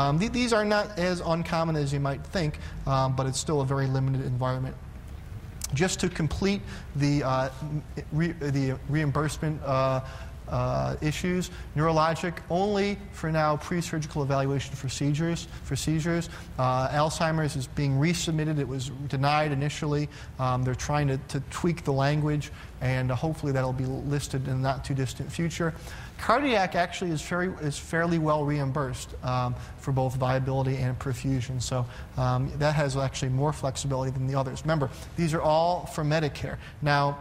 Um, th- these are not as uncommon as you might think, um, but it's still a very limited environment. Just to complete the, uh, re- the reimbursement uh, uh, issues, neurologic only for now pre-surgical evaluation for seizures. For seizures, uh, Alzheimer's is being resubmitted. It was denied initially. Um, they're trying to, to, tweak the language, and hopefully that'll be listed in the not too distant future. Cardiac actually is, very, is fairly well reimbursed um, for both viability and perfusion, so um, that has actually more flexibility than the others. Remember, these are all for Medicare. Now,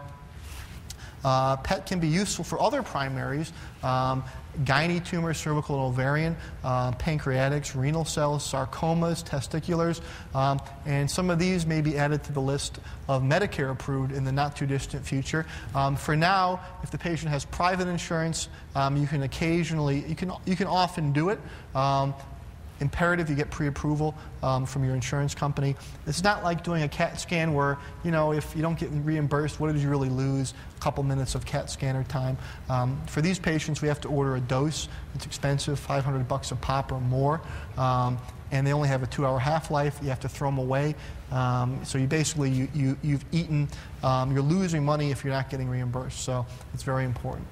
uh, PET can be useful for other primaries, um, gynae tumors, cervical and ovarian, uh, pancreatics, renal cells, sarcomas, testiculars, um, and some of these may be added to the list of Medicare approved in the not too distant future. Um, for now, if the patient has private insurance, um, you can occasionally, you can, you can often do it. Imperative you get pre-approval um, from your insurance company. It's not like doing a CAT scan where, you know, if you don't get reimbursed, what did you really lose? A couple minutes of CAT scanner time. Um, for these patients, we have to order a dose. It's expensive, 500 bucks a pop or more. Um, and they only have a two-hour half-life. You have to throw them away. Um, so you basically, you, you, you've eaten, um, you're losing money if you're not getting reimbursed. So it's very important.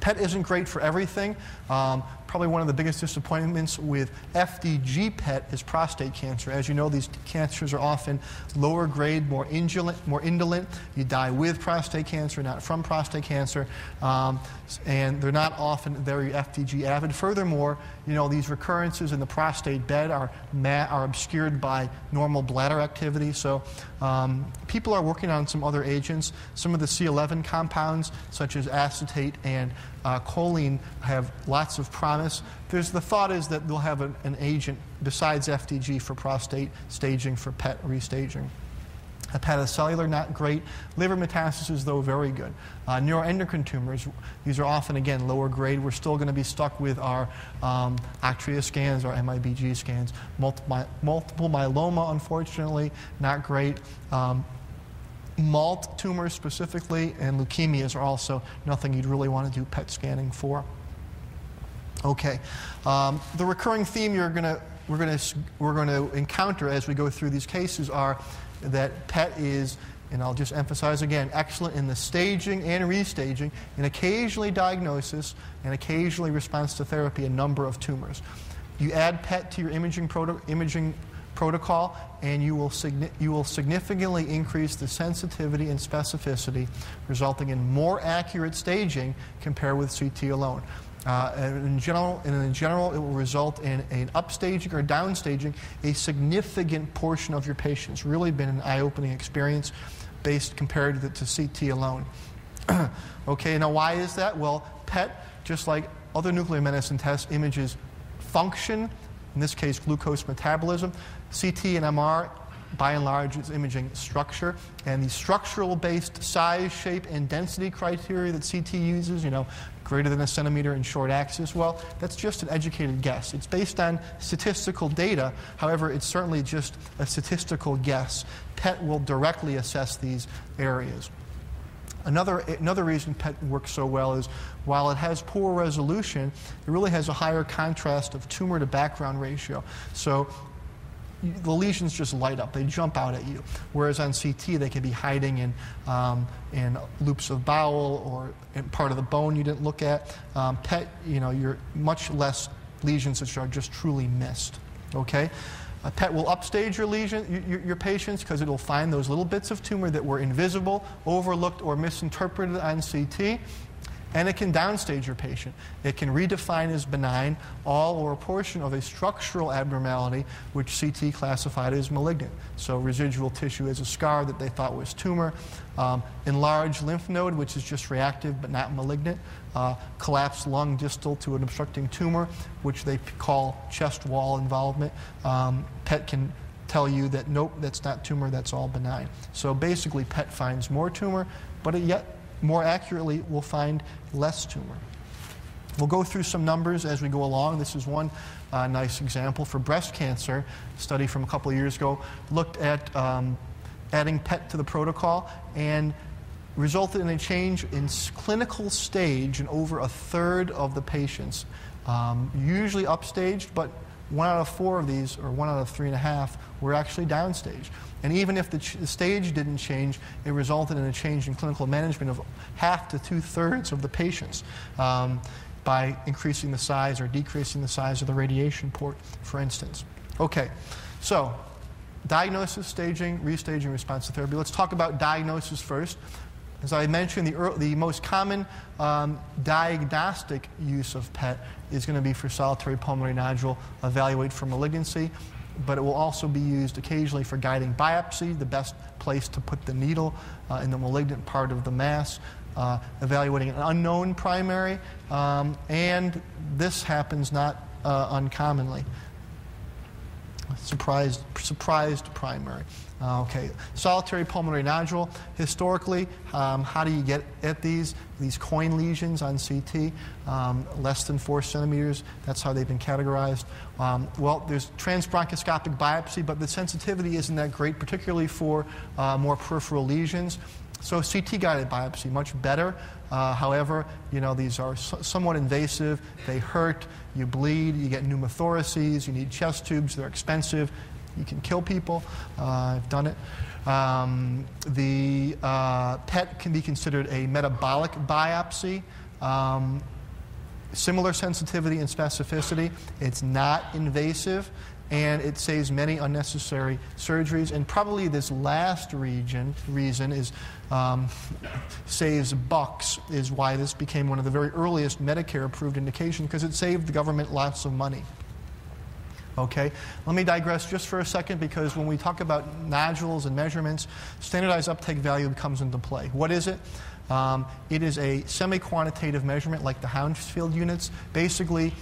PET isn't great for everything. Um, probably one of the biggest disappointments with FDG PET is prostate cancer. As you know, these cancers are often lower grade, more indolent. More indolent. You die with prostate cancer, not from prostate cancer, um, and they're not often very FDG avid. Furthermore, you know these recurrences in the prostate bed are are obscured by normal bladder activity. So um, people are working on some other agents. Some of the C11 compounds, such as acetate and uh, choline, have lots of promise. There's, the thought is that they'll have an, an agent besides FDG for prostate staging, for PET restaging. Hepatocellular, not great. Liver metastases, though, very good. Uh, neuroendocrine tumors, these are often, again, lower grade. We're still going to be stuck with our um, scans, our MIBG scans. Multiple, multiple myeloma, unfortunately, not great. Um, MALT tumors specifically and leukemias are also nothing you'd really want to do PET scanning for. Okay. Um, the recurring theme you're gonna, we're going we're going to encounter as we go through these cases are that PET is, and I'll just emphasize again, excellent in the staging and restaging, and occasionally diagnosis, and occasionally response to therapy, a number of tumors. You add PET to your imaging, imaging protocol, and you will, you will significantly increase the sensitivity and specificity, resulting in more accurate staging compared with CT alone. Uh, and in general, and in general, it will result in an upstaging or downstaging a significant portion of your patients. Really been an eye-opening experience based compared to, to CT alone. okay, now why is that? Well, PET, just like other nuclear medicine test images function, in this case glucose metabolism, CT and MR by and large is imaging structure and the structural based size shape and density criteria that ct uses you know greater than a centimeter in short axis? Well, that's just an educated guess. It's based on statistical data. However, it's certainly just a statistical guess. PET will directly assess these areas. Another, another reason PET works so well is while it has poor resolution, it really has a higher contrast of tumor to background ratio. So the lesions just light up. They jump out at you. Whereas on CT, they can be hiding in, um, in loops of bowel or in part of the bone you didn't look at. Um, PET, you know, you're much less lesions that are just truly missed. Okay? A PET will upstage your lesion, your, your patients, because it'll find those little bits of tumor that were invisible, overlooked, or misinterpreted on CT. And it can downstage your patient. It can redefine as benign all or a portion of a structural abnormality which CT classified as malignant. So residual tissue is a scar that they thought was tumor, um, enlarged lymph node, which is just reactive but not malignant, uh, collapsed lung distal to an obstructing tumor, which they call chest wall involvement. Um, PET can tell you that nope, that's not tumor, that's all benign. So basically, PET finds more tumor, but yet more accurately, we'll find less tumor. We'll go through some numbers as we go along. This is one uh, nice example for breast cancer. A study from a couple of years ago looked at um, adding PET to the protocol and resulted in a change in clinical stage in over a third of the patients. Um, usually upstaged, but one out of four of these, or one out of three and a half, were actually downstage. And even if the, the stage didn't change, it resulted in a change in clinical management of half to two thirds of the patients um, by increasing the size or decreasing the size of the radiation port, for instance. Okay, so diagnosis, staging, restaging, response to therapy. Let's talk about diagnosis first. As I mentioned, the, early, the most common um, diagnostic use of PET is going to be for solitary pulmonary nodule, evaluate for malignancy, but it will also be used occasionally for guiding biopsy, the best place to put the needle uh, in the malignant part of the mass, uh, evaluating an unknown primary, um, and this happens not uh, uncommonly surprised, surprised primary. Uh, okay, solitary pulmonary nodule. Historically, um, how do you get at these? These coin lesions on CT, um, less than four centimeters. That's how they've been categorized. Um, well, there's transbronchoscopic biopsy, but the sensitivity isn't that great, particularly for uh, more peripheral lesions. So CT guided biopsy, much better. Uh, however, you know, these are so- somewhat invasive. They hurt, you bleed, you get pneumothoraces, you need chest tubes, they're expensive. You can kill people. Uh, I've done it. Um, the uh, PET can be considered a metabolic biopsy. Um, similar sensitivity and specificity. It's not invasive and it saves many unnecessary surgeries. And probably this last region, reason is um, saves bucks, is why this became one of the very earliest Medicare approved indications because it saved the government lots of money. Okay, let me digress just for a second because when we talk about nodules and measurements, standardized uptake value comes into play. What is it? Um, it is a semi quantitative measurement like the Hounsfield units. Basically,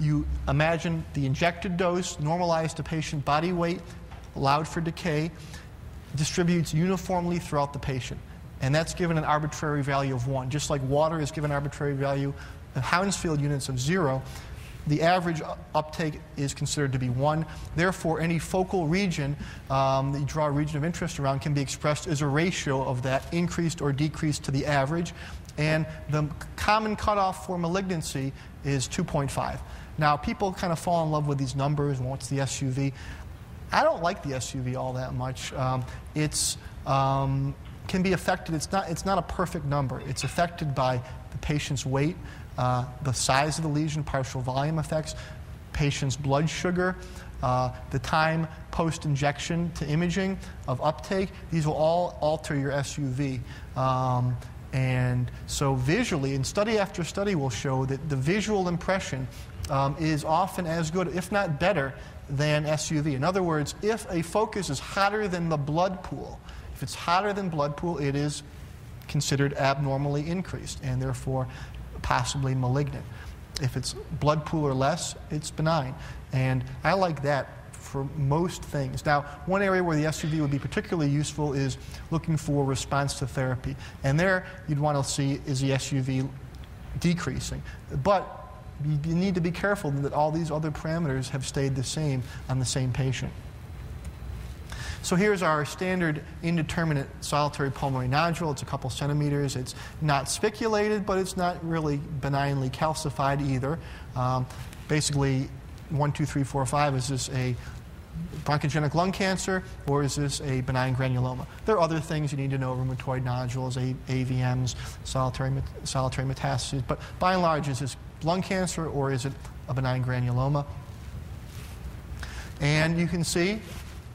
you imagine the injected dose normalized to patient body weight, allowed for decay, distributes uniformly throughout the patient. And that's given an arbitrary value of 1. Just like water is given arbitrary value, the Hounsfield units of 0, the average uptake is considered to be 1. Therefore, any focal region um, that you draw a region of interest around can be expressed as a ratio of that increased or decreased to the average. And the common cutoff for malignancy is 2.5. Now, people kind of fall in love with these numbers and what's the SUV. I don't like the SUV all that much. Um, it's um, can be affected. It's not. It's not a perfect number. It's affected by the patient's weight, uh, the size of the lesion, partial volume effects, patient's blood sugar, uh, the time post injection to imaging of uptake. These will all alter your SUV. Um, and so, visually, and study after study will show that the visual impression um, is often as good, if not better, than SUV. In other words, if a focus is hotter than the blood pool, if it's hotter than blood pool, it is considered abnormally increased and therefore possibly malignant. If it's blood pool or less, it's benign. And I like that for most things. Now, one area where the SUV would be particularly useful is looking for response to therapy. And there, you'd want to see is the SUV decreasing. But you need to be careful that all these other parameters have stayed the same on the same patient. So here's our standard indeterminate solitary pulmonary nodule. It's a couple centimeters. It's not spiculated, but it's not really benignly calcified either. Um, basically, one, two, three, four, five. Is this a bronchogenic lung cancer or is this a benign granuloma? There are other things you need to know rheumatoid nodules, AVMs, solitary, solitary metastases, but by and large, is this lung cancer or is it a benign granuloma? And you can see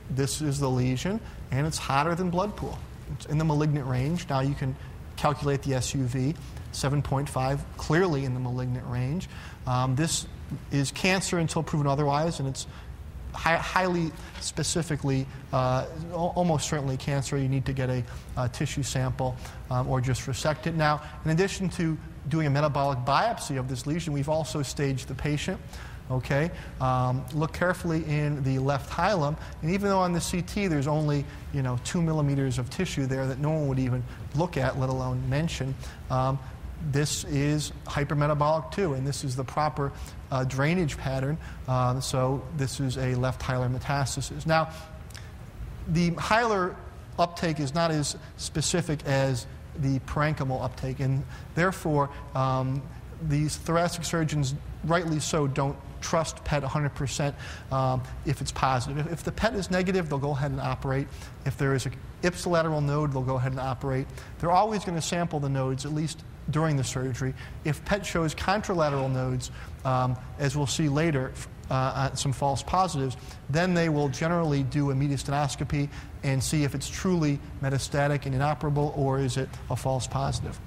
this is the lesion, and it's hotter than blood pool. It's in the malignant range. Now you can calculate the SUV, 7.5, clearly in the malignant range. Um, this is cancer until proven otherwise, and it's hi- highly specifically, uh, almost certainly cancer. You need to get a, a tissue sample um, or just resect it. Now, in addition to doing a metabolic biopsy of this lesion, we've also staged the patient. Okay, um, look carefully in the left hilum, and even though on the CT there's only you know two millimeters of tissue there that no one would even look at, let alone mention, um, this is hypermetabolic too, and this is the proper uh, drainage pattern. Uh, so this is a left hilar metastasis. Now, the hilar uptake is not as specific as the parenchymal uptake, and therefore um, these thoracic surgeons, rightly so, don't trust PET 100% um, if it's positive. If, if the PET is negative, they'll go ahead and operate. If there is an ipsilateral node, they'll go ahead and operate. They're always going to sample the nodes, at least during the surgery. If PET shows contralateral nodes, um, as we'll see later, uh, some false positives, then they will generally do a mediastinoscopy and see if it's truly metastatic and inoperable or is it a false positive.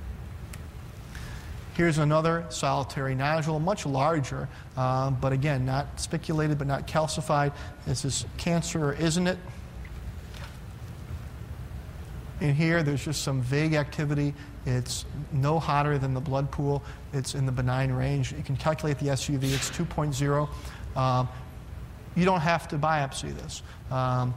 Here's another solitary nodule, much larger, uh, but again, not spiculated but not calcified. This is cancer, isn't it? In here, there's just some vague activity. It's no hotter than the blood pool. It's in the benign range. You can calculate the SUV. It's 2.0. Um, you don't have to biopsy this. Um,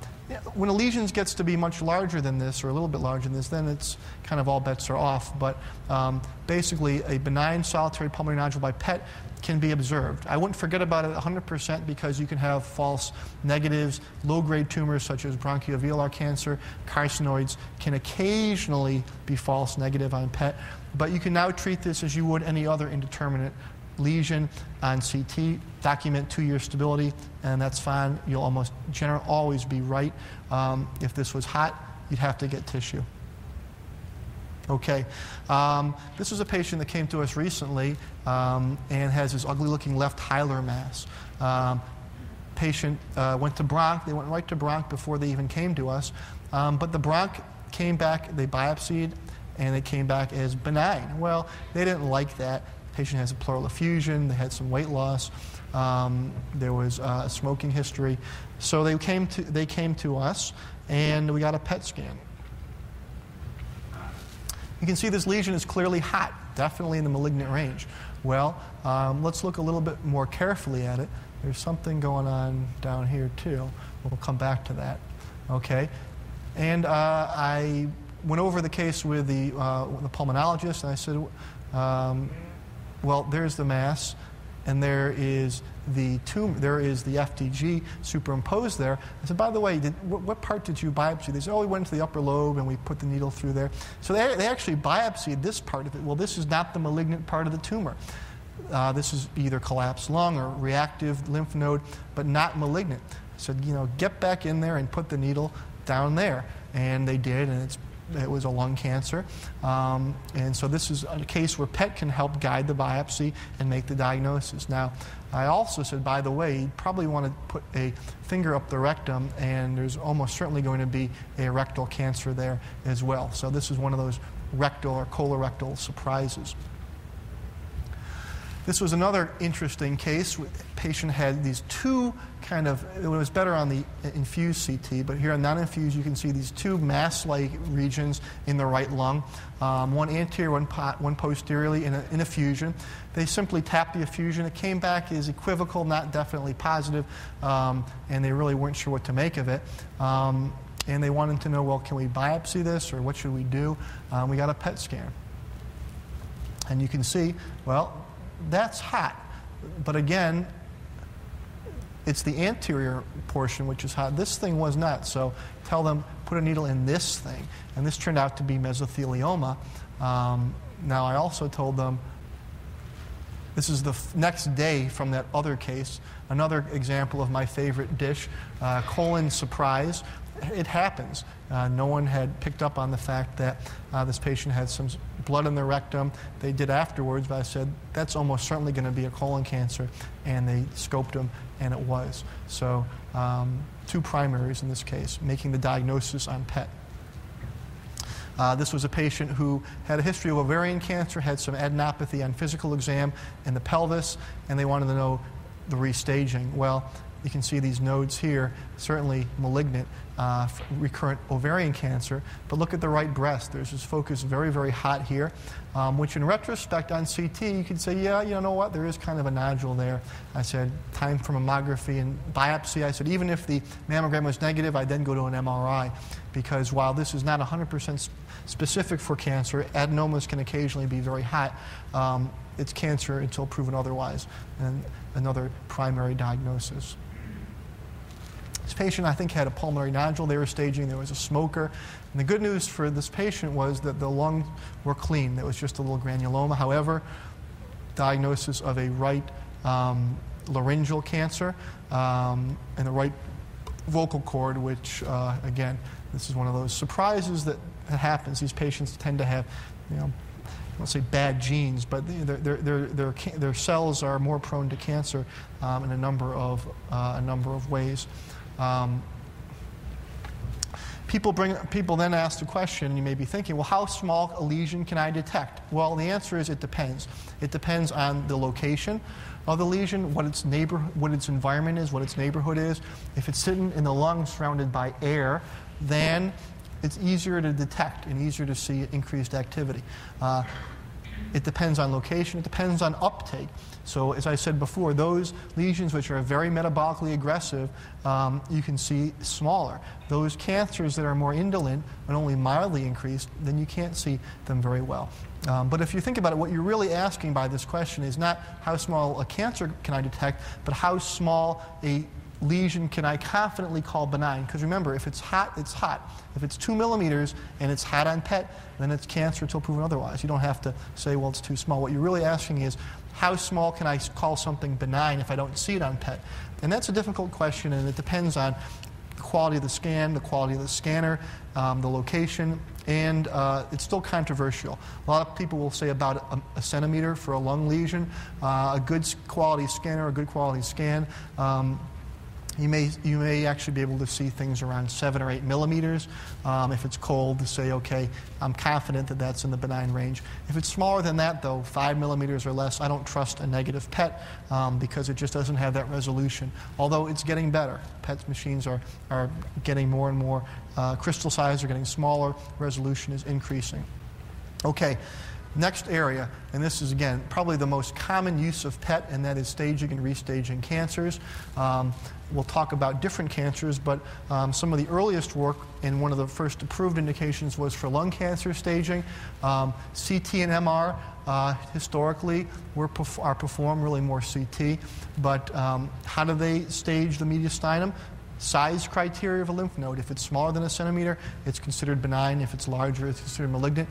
when a lesion gets to be much larger than this, or a little bit larger than this, then it's kind of all bets are off. But um, basically, a benign solitary pulmonary nodule by PET can be observed. I wouldn't forget about it 100% because you can have false negatives. Low grade tumors such as bronchioalveolar cancer, carcinoids can occasionally be false negative on PET. But you can now treat this as you would any other indeterminate lesion on CT, document two-year stability, and that's fine. You'll almost generally always be right. Um, if this was hot, you'd have to get tissue. Okay, um, this was a patient that came to us recently um, and has this ugly-looking left hilar mass. Um, patient uh, went to bronch. They went right to bronch before they even came to us, um, but the bronch came back. They biopsied, and it came back as benign. Well, they didn't like that patient has a pleural effusion, they had some weight loss, um, there was uh, a smoking history. So they came, to, they came to us and we got a PET scan. You can see this lesion is clearly hot, definitely in the malignant range. Well, um, let's look a little bit more carefully at it. There's something going on down here too. We'll come back to that. Okay? And uh, I went over the case with the, uh, the pulmonologist and I said, um, well, there's the mass, and there is the tumor, there is the FDG superimposed there. I said, by the way, did, what, what, part did you biopsy? They said, oh, we went to the upper lobe and we put the needle through there. So they, they actually biopsied this part of it. Well, this is not the malignant part of the tumor. Uh, this is either collapsed lung or reactive lymph node, but not malignant. I said, you know, get back in there and put the needle down there. And they did, and it's it was a lung cancer. Um, and so this is a case where PET can help guide the biopsy and make the diagnosis. Now, I also said, by the way, you probably want to put a finger up the rectum, and there's almost certainly going to be a rectal cancer there as well. So this is one of those rectal or colorectal surprises. This was another interesting case. Patient had these two kind of, it was better on the infused CT, but here on non-infused you can see these two mass-like regions in the right lung, um, one anterior, one, one posteriorly in a, in fusion. They simply tapped the effusion. It came back as equivocal, not definitely positive, um, and they really weren't sure what to make of it. Um, and they wanted to know, well, can we biopsy this or what should we do? Um, we got a PET scan. And you can see, well, that's hot. But again, it's the anterior portion which is hot. This thing was not. So tell them, put a needle in this thing. And this turned out to be mesothelioma. Um, now, I also told them this is the f- next day from that other case. Another example of my favorite dish uh, colon surprise. It happens. Uh, no one had picked up on the fact that uh, this patient had some blood in their rectum. They did afterwards, but I said, that's almost certainly going to be a colon cancer. And they scoped him, and it was. So, um, two primaries in this case, making the diagnosis on PET. Uh, this was a patient who had a history of ovarian cancer, had some adenopathy on physical exam in the pelvis, and they wanted to know the restaging. Well, you can see these nodes here, certainly malignant, uh, recurrent ovarian cancer. But look at the right breast. There's this focus very, very hot here, um, which in retrospect on CT, you could say, yeah, you know what, there is kind of a nodule there. I said, time for mammography and biopsy. I said, even if the mammogram was negative, I'd then go to an MRI. Because while this is not 100% specific for cancer, adenomas can occasionally be very hot. Um, it's cancer until proven otherwise, and another primary diagnosis. This patient, I think, had a pulmonary nodule they were staging. There was a smoker. And the good news for this patient was that the lungs were clean. There was just a little granuloma. However, diagnosis of a right um, laryngeal cancer um, in the right vocal cord, which, uh, again, this is one of those surprises that happens. These patients tend to have, you know, I won't say bad genes, but their, their, their, their, their cells are more prone to cancer um, in a number of, uh, a number of ways. Um, people, bring, people then ask the question, and you may be thinking, well, how small a lesion can I detect? Well, the answer is it depends. It depends on the location of the lesion, what its, neighbor, what its environment is, what its neighborhood is. If it's sitting in the lung surrounded by air, then it's easier to detect and easier to see increased activity. Uh, it depends on location, it depends on uptake. So, as I said before, those lesions which are very metabolically aggressive, um, you can see smaller. Those cancers that are more indolent and only mildly increased, then you can't see them very well. Um, but if you think about it, what you're really asking by this question is not how small a cancer can I detect, but how small a lesion can I confidently call benign? Because remember, if it's hot, it's hot. If it's two millimeters and it's hot on PET, then it's cancer until proven otherwise. You don't have to say, well, it's too small. What you're really asking is, how small can I call something benign if I don't see it on PET? And that's a difficult question, and it depends on the quality of the scan, the quality of the scanner, um, the location, and uh, it's still controversial. A lot of people will say about a, a centimeter for a lung lesion. Uh, a good quality scanner, a good quality scan. Um, you may, you may actually be able to see things around seven or eight millimeters. Um, if it's cold, to say, okay, I'm confident that that's in the benign range. If it's smaller than that, though, five millimeters or less, I don't trust a negative PET um, because it just doesn't have that resolution. Although it's getting better. PET machines are, are getting more and more, uh, crystal size are getting smaller, resolution is increasing. Okay, Next area, and this is again probably the most common use of PET, and that is staging and restaging cancers. Um, we'll talk about different cancers, but um, some of the earliest work and one of the first approved indications was for lung cancer staging. Um, CT and MR uh, historically were perf- are performed really more CT, but um, how do they stage the mediastinum? Size criteria of a lymph node. If it's smaller than a centimeter, it's considered benign. If it's larger, it's considered malignant.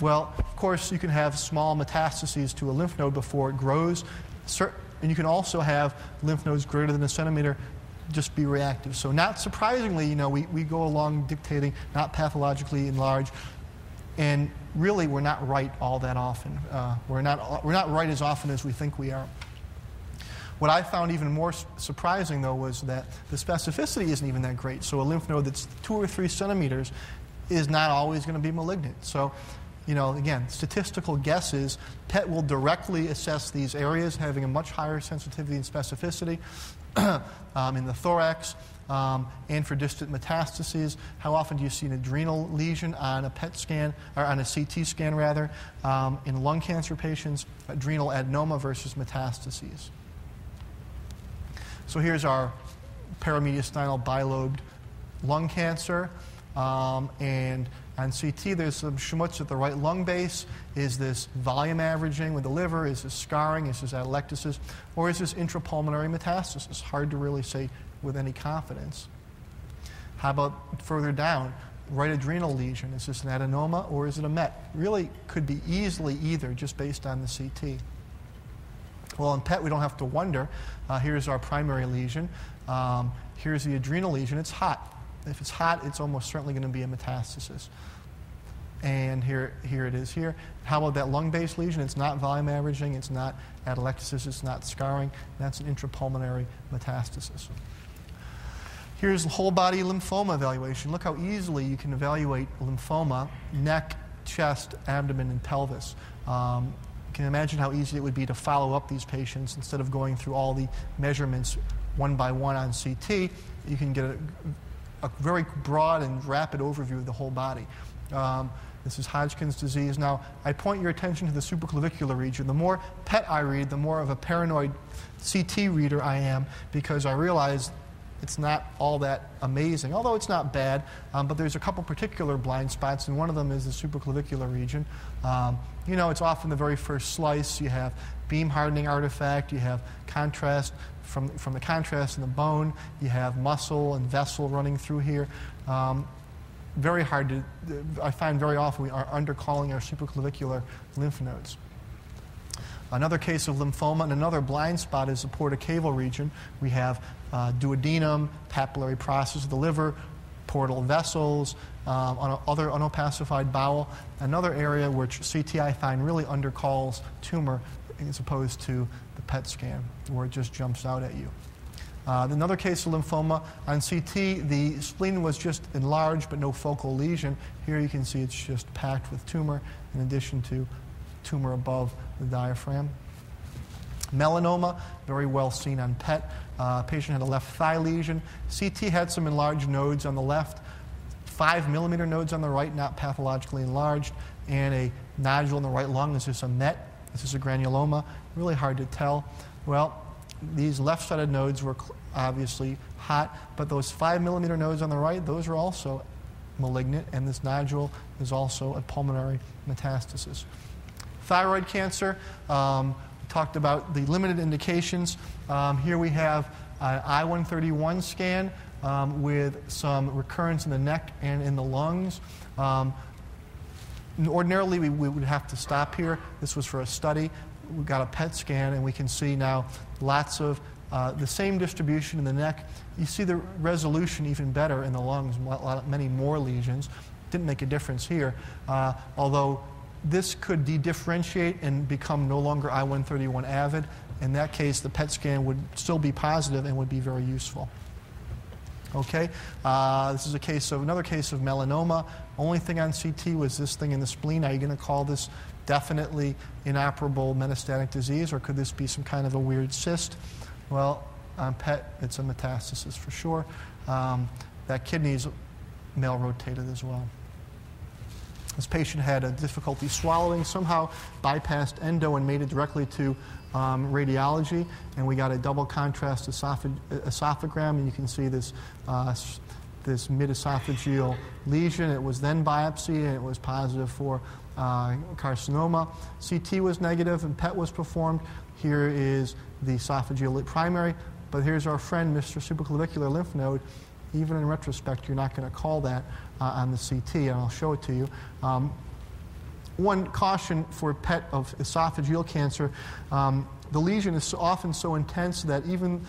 Well, of course, you can have small metastases to a lymph node before it grows. And you can also have lymph nodes greater than a centimeter just be reactive. So, not surprisingly, you know, we, we go along dictating not pathologically enlarged, and really we're not right all that often. Uh, we're, not, we're not right as often as we think we are. What I found even more surprising, though, was that the specificity isn't even that great. So, a lymph node that's two or three centimeters is not always going to be malignant. So, you know, again, statistical guesses, PET will directly assess these areas, having a much higher sensitivity and specificity um, in the thorax um, and for distant metastases. How often do you see an adrenal lesion on a PET scan, or on a CT scan rather? Um, in lung cancer patients, adrenal adenoma versus metastases. So here's our paramediastinal bilobed lung cancer. Um, and CT, there's some schmutz at the right lung base. Is this volume averaging with the liver? Is this scarring? Is this atelectasis? Or is this intrapulmonary metastasis? Hard to really say with any confidence. How about further down? Right adrenal lesion. Is this an adenoma or is it a MET? Really could be easily either just based on the CT. Well, in PET, we don't have to wonder. Uh, here's our primary lesion. Um, here's the adrenal lesion. It's hot. If it's hot, it's almost certainly going to be a metastasis. And here, here it is here. How about that lung-based lesion? It's not volume averaging, it's not atelectasis, it's not scarring. That's an intrapulmonary metastasis. Here's whole body lymphoma evaluation. Look how easily you can evaluate lymphoma, neck, chest, abdomen, and pelvis. Um, you can imagine how easy it would be to follow up these patients instead of going through all the measurements one by one on CT. You can get a a very broad and rapid overview of the whole body. Um, this is Hodgkin's disease. Now, I point your attention to the supraclavicular region. The more PET I read, the more of a paranoid CT reader I am because I realize it's not all that amazing, although it's not bad. Um, but there's a couple particular blind spots, and one of them is the supraclavicular region. Um, you know, it's often the very first slice. You have beam hardening artifact, you have contrast from, from the contrast in the bone, you have muscle and vessel running through here. Um, very hard to, I find very often we are undercalling our supraclavicular lymph nodes. Another case of lymphoma and another blind spot is the portocaval region. We have uh, duodenum, papillary process of the liver, portal vessels, um, on other unopacified bowel. Another area which CT I find really undercalls tumor as opposed to the PET scan, where it just jumps out at you. Uh, another case of lymphoma on CT, the spleen was just enlarged but no focal lesion. Here you can see it's just packed with tumor in addition to tumor above the diaphragm. Melanoma, very well seen on PET. Uh, patient had a left thigh lesion. CT had some enlarged nodes on the left, five millimeter nodes on the right, not pathologically enlarged, and a nodule in the right lung. This Is a MET? This is a granuloma? Really hard to tell. Well, these left-sided nodes were obviously hot, but those five millimeter nodes on the right, those are also malignant, and this nodule is also a pulmonary metastasis. Thyroid cancer, um, talked about the limited indications. Um, here we have an I-131 scan um, with some recurrence in the neck and in the lungs. Ordinarily, we, we would have to stop here. This was for a study. We got a PET scan, and we can see now lots of uh, the same distribution in the neck. You see the resolution even better in the lungs, many more lesions. Didn't make a difference here, uh, although this could de-differentiate and become no longer I-131 avid. In that case, the PET scan would still be positive and would be very useful. Okay, uh, this is a case of another case of melanoma. Only thing on CT was this thing in the spleen. Are you going to call this definitely inoperable metastatic disease, or could this be some kind of a weird cyst? Well, on PET, it's a metastasis for sure. Um, that is male rotated as well. This patient had a difficulty swallowing, somehow bypassed endo and made it directly to um, radiology, and we got a double contrast esophag- esophagram, and you can see this, uh, this mid-esophageal lesion. It was then biopsied, and it was positive for uh, carcinoma. CT was negative, and PET was performed. Here is the esophageal primary, but here's our friend, Mr. supraclavicular lymph node. Even in retrospect, you're not going to call that uh, on the CT, and I'll show it to you. Um, one caution for PET of esophageal cancer um, the lesion is often so intense that even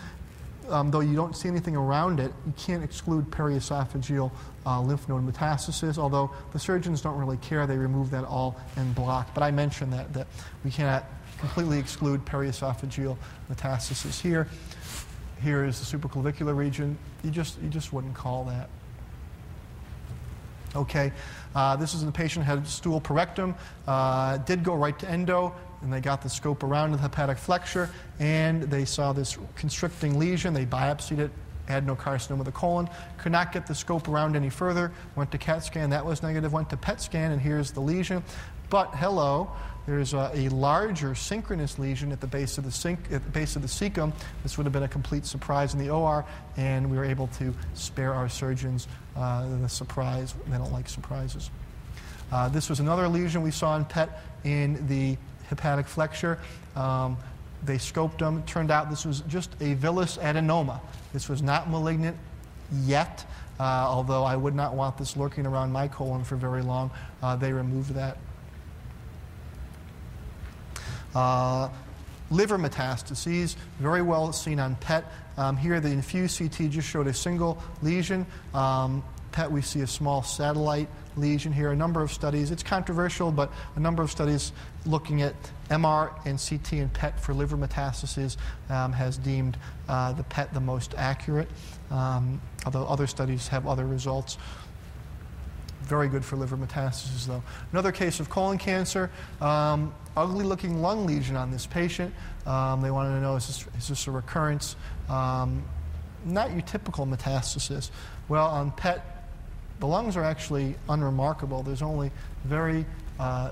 um, though you don't see anything around it, you can't exclude periesophageal uh, lymph node metastasis, although the surgeons don't really care. They remove that all en bloc. But I mentioned that, that we cannot completely exclude periesophageal metastasis here. Here is the supraclavicular region. You just, you just wouldn't call that. Okay, uh, this is the patient had stool rectum, uh, did go right to endo, and they got the scope around the hepatic flexure, and they saw this constricting lesion. They biopsied it, adenocarcinoma of the colon. Could not get the scope around any further. Went to CAT scan, that was negative. Went to PET scan, and here's the lesion. But hello, there's a, a, larger synchronous lesion at the base of the at the base of the cecum. This would have been a complete surprise in the OR, and we were able to spare our surgeons uh, the surprise. They don't like surprises. Uh, this was another lesion we saw in PET in the hepatic flexure. Um, they scoped them. It turned out this was just a villous adenoma. This was not malignant yet, uh, although I would not want this lurking around my colon for very long. Uh, they removed that uh, liver metastases, very well seen on PET. Um, here, the infused CT just showed a single lesion. Um, PET, we see a small satellite lesion here. A number of studies, it's controversial, but a number of studies looking at MR and CT and PET for liver metastases um, has deemed uh, the PET the most accurate, um, although other studies have other results. Very good for liver metastases, though. Another case of colon cancer, um, ugly looking lung lesion on this patient. Um, they wanted to know is this, is this a recurrence? Um, not your typical metastasis. Well, on PET, the lungs are actually unremarkable. There's only very uh,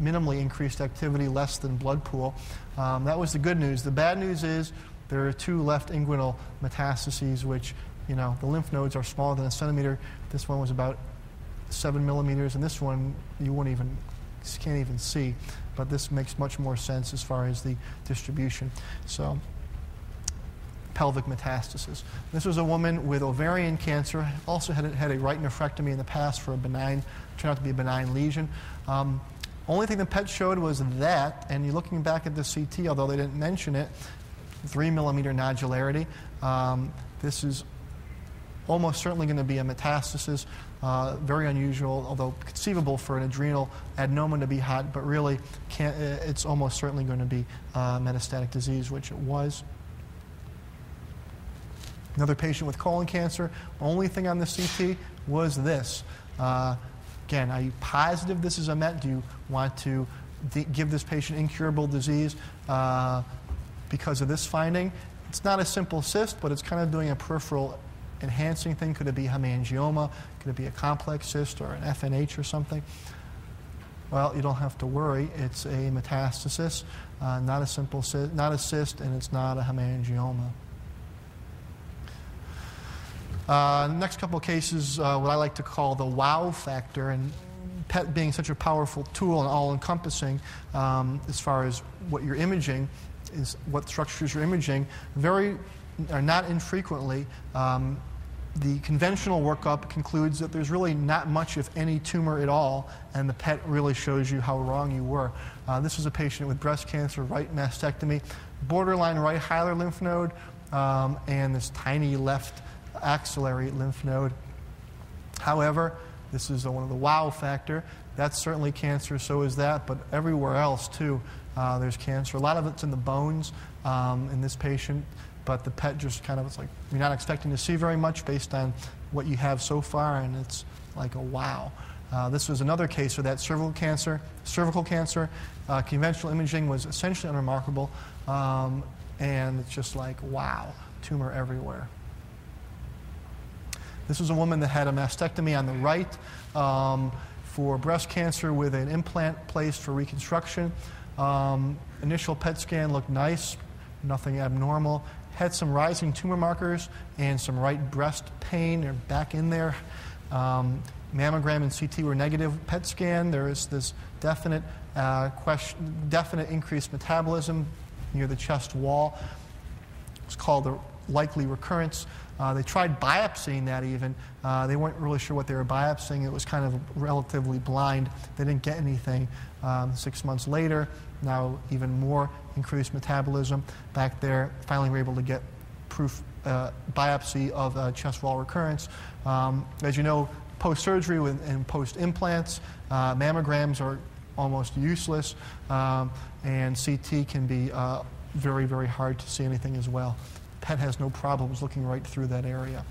minimally increased activity, less than blood pool. Um, that was the good news. The bad news is there are two left inguinal metastases, which, you know, the lymph nodes are smaller than a centimeter. This one was about seven millimeters, and this one you won't even can't even see, but this makes much more sense as far as the distribution. So pelvic metastasis. This was a woman with ovarian cancer, also had, had a right nephrectomy in the past for a benign, turned out to be a benign lesion. Um, Only thing the PET showed was that, and you're looking back at the CT, although they didn't mention it, three millimeter nodularity. Um, this is almost certainly going to be a metastasis. Uh, very unusual, although conceivable for an adrenal adenoma to be hot, but really uh, it's almost certainly going to be uh, metastatic disease, which it was. Another patient with colon cancer, only thing on the CT was this. Uh, again, are you positive this is a MET? Do you want to give this patient incurable disease uh, because of this finding? It's not a simple cyst, but it's kind of doing a peripheral enhancing thing. Could it be hemangioma? Could it be a complex cyst or an FNH or something? Well, you don't have to worry. It's a metastasis, uh, not a simple cyst, not a cyst, and it's not a hemangioma. Uh, next couple of cases, uh, what I like to call the wow factor, and PET being such a powerful tool and all-encompassing um, as far as what you're imaging, is what structures you're imaging. Very, or not infrequently, um, the conventional workup concludes that there's really not much, if any, tumor at all, and the PET really shows you how wrong you were. Uh, this was a patient with breast cancer, right mastectomy, borderline right hilar lymph node, um, and this tiny left axillary lymph node. However, this is one of the wow factor. That's certainly cancer, so is that, but everywhere else too, uh, there's cancer. A lot of it's in the bones um, in this patient, but the PET just kind of, it's like you're not expecting to see very much based on what you have so far, and it's like a wow. Uh, this was another case of that cervical cancer. Cervical cancer, uh, conventional imaging was essentially unremarkable, um, and it's just like, wow, tumor everywhere. This was a woman that had a mastectomy on the right um, for breast cancer with an implant placed for reconstruction. Um, initial PET scan looked nice, nothing abnormal. Had some rising tumor markers and some right breast pain or back in there. Um, mammogram and CT were negative. PET scan, there is this definite, uh, question, definite increased metabolism near the chest wall. It's called a likely recurrence. Uh, they tried biopsying that even. Uh, they weren't really sure what they were biopsying. It was kind of relatively blind. They didn't get anything. Um, six months later, now even more increased metabolism back there. Finally, we were able to get proof uh, biopsy of chest wall recurrence. Um, as you know, post surgery and post implants, uh, mammograms are almost useless, um, and CT can be uh, very, very hard to see anything as well. PET has no problems looking right through that area.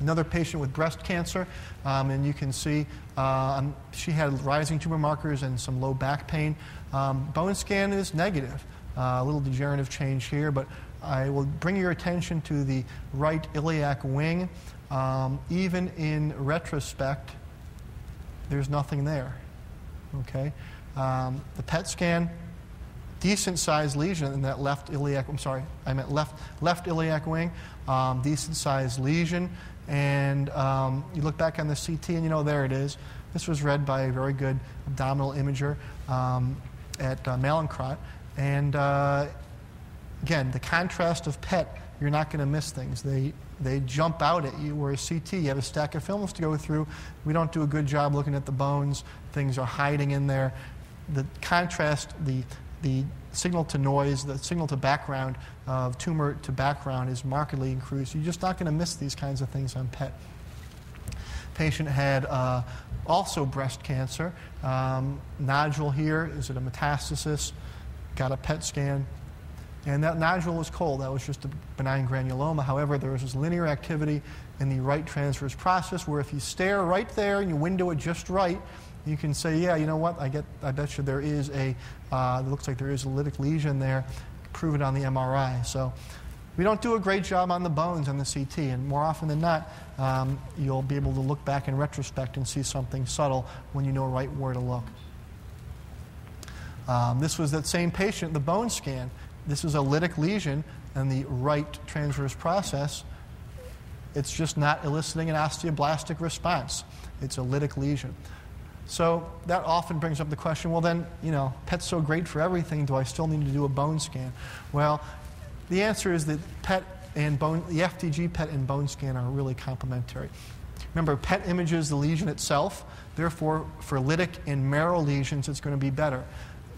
Another patient with breast cancer, um, and you can see uh, she had rising tumor markers and some low back pain. Um, bone scan is negative, uh, a little degenerative change here, but I will bring your attention to the right iliac wing. Um, even in retrospect, there's nothing there. Okay, um, the PET scan decent sized lesion in that left iliac, I'm sorry, I meant left, left iliac wing, um, decent sized lesion. And um, you look back on the CT and you know, there it is. This was read by a very good abdominal imager um, at uh. And uh, again, the contrast of PET, you're not going to miss things. They, they jump out at you, whereas CT, you have a stack of films to go through. We don't do a good job looking at the bones. Things are hiding in there. The contrast, the the signal to noise, the signal to background of tumor to background is markedly increased. You're just not going to miss these kinds of things on PET. Patient had uh, also breast cancer. Um, nodule here, is it a metastasis? Got a PET scan. And that nodule was cold. That was just a benign granuloma. However, there was this linear activity in the right transverse process where if you stare right there and you window it just right, you can say, yeah, you know what, I, get, I bet you there is a, uh, it looks like there is a lytic lesion there, prove it on the MRI. So we don't do a great job on the bones on the CT, and more often than not, um, you'll be able to look back in retrospect and see something subtle when you know right where to look. Um, this was that same patient, the bone scan. This is a lytic lesion in the right transverse process. It's just not eliciting an osteoblastic response. It's a lytic lesion. So that often brings up the question well, then, you know, PET's so great for everything, do I still need to do a bone scan? Well, the answer is that PET and bone, the FDG PET and bone scan are really complementary. Remember, PET images the lesion itself. Therefore, for lytic and marrow lesions, it's going to be better.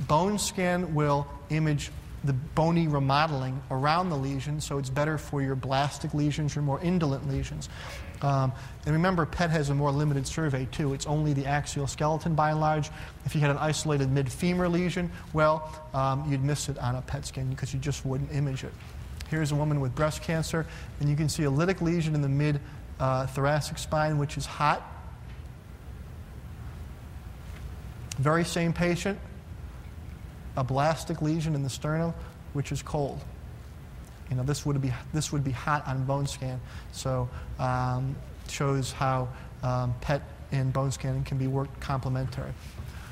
Bone scan will image the bony remodeling around the lesion, so it's better for your blastic lesions, your more indolent lesions. Um, and remember, PET has a more limited survey too. It's only the axial skeleton by and large. If you had an isolated mid femur lesion, well, um, you'd miss it on a PET scan because you just wouldn't image it. Here's a woman with breast cancer, and you can see a lytic lesion in the mid uh, thoracic spine, which is hot. Very same patient, a blastic lesion in the sternum, which is cold. You know, this would be, this would be hot on bone scan. So um, shows how um, PET and bone scanning can be worked complementary.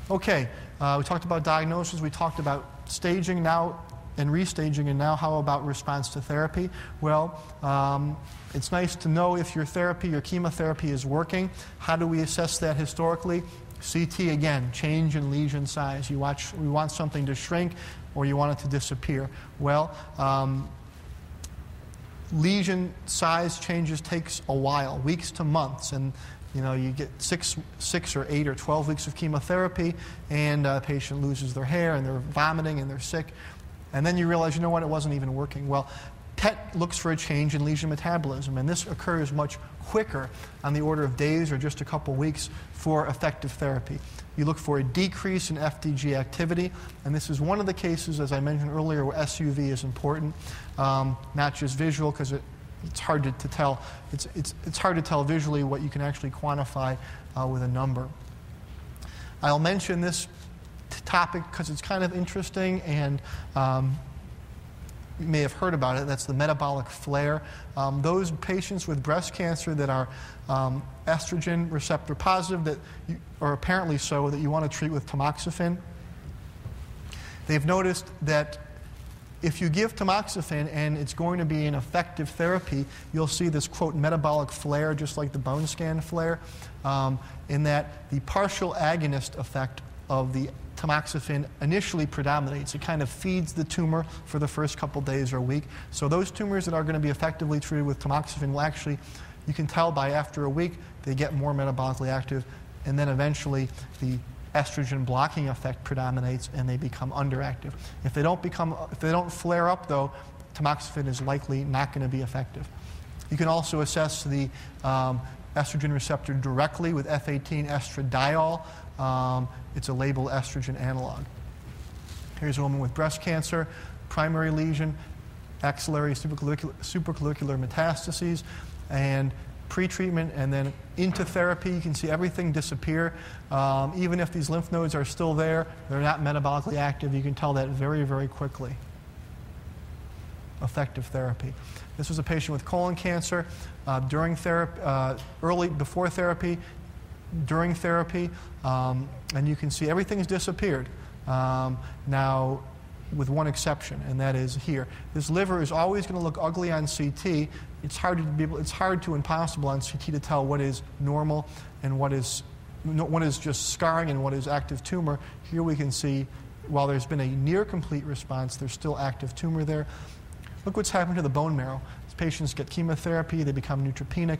Okay, uh, we talked about diagnosis. We talked about staging now and restaging, and now how about response to therapy? Well, um, it's nice to know if your therapy, your chemotherapy is working. How do we assess that historically? CT again, change in lesion size. You watch, we want something to shrink or you want it to disappear. Well, um, lesion size changes takes a while, weeks to months, and you know you get six, six or eight or 12 weeks of chemotherapy, and a patient loses their hair and they're vomiting and they're sick, and then you realize, you know what, it wasn't even working. Well, PET looks for a change in lesion metabolism, and this occurs much quicker on the order of days or just a couple weeks for effective therapy. You look for a decrease in FDG activity, and this is one of the cases, as I mentioned earlier, where SUV is important, um, not just visual, because it, it's hard to, to, tell. It's, it's, it's hard to tell visually what you can actually quantify uh, with a number. I'll mention this topic because it's kind of interesting and um, may have heard about it. That's the metabolic flare. Um, those patients with breast cancer that are um, estrogen receptor positive, that you, or apparently so, that you want to treat with tamoxifen, they've noticed that if you give tamoxifen and it's going to be an effective therapy, you'll see this quote metabolic flare, just like the bone scan flare, um, in that the partial agonist effect of the tamoxifen initially predominates. It kind of feeds the tumor for the first couple days or a week. So those tumors that are going to be effectively treated with tamoxifen will actually, you can tell by after a week, they get more metabolically active, and then eventually the estrogen blocking effect predominates and they become underactive. If they don't become, if they don't flare up though, tamoxifen is likely not going to be effective. You can also assess the um, estrogen receptor directly with F18 estradiol. Um, it's a labeled estrogen analog. Here's a woman with breast cancer, primary lesion, axillary supraclavicular, metastases, and pre-treatment and then into therapy. You can see everything disappear. Um, even if these lymph nodes are still there, they're not metabolically active. You can tell that very, very quickly. Effective therapy. This was a patient with colon cancer. Uh, during therapy, uh, early before therapy, during therapy, um, and you can see everything's disappeared. Um, now, with one exception, and that is here. This liver is always going to look ugly on CT. It's hard to be able, it's hard to impossible on CT to tell what is normal and what is what is just scarring and what is active tumor. Here we can see, while there's been a near complete response, there's still active tumor there. Look what's happened to the bone marrow. These patients get chemotherapy, they become neutropenic.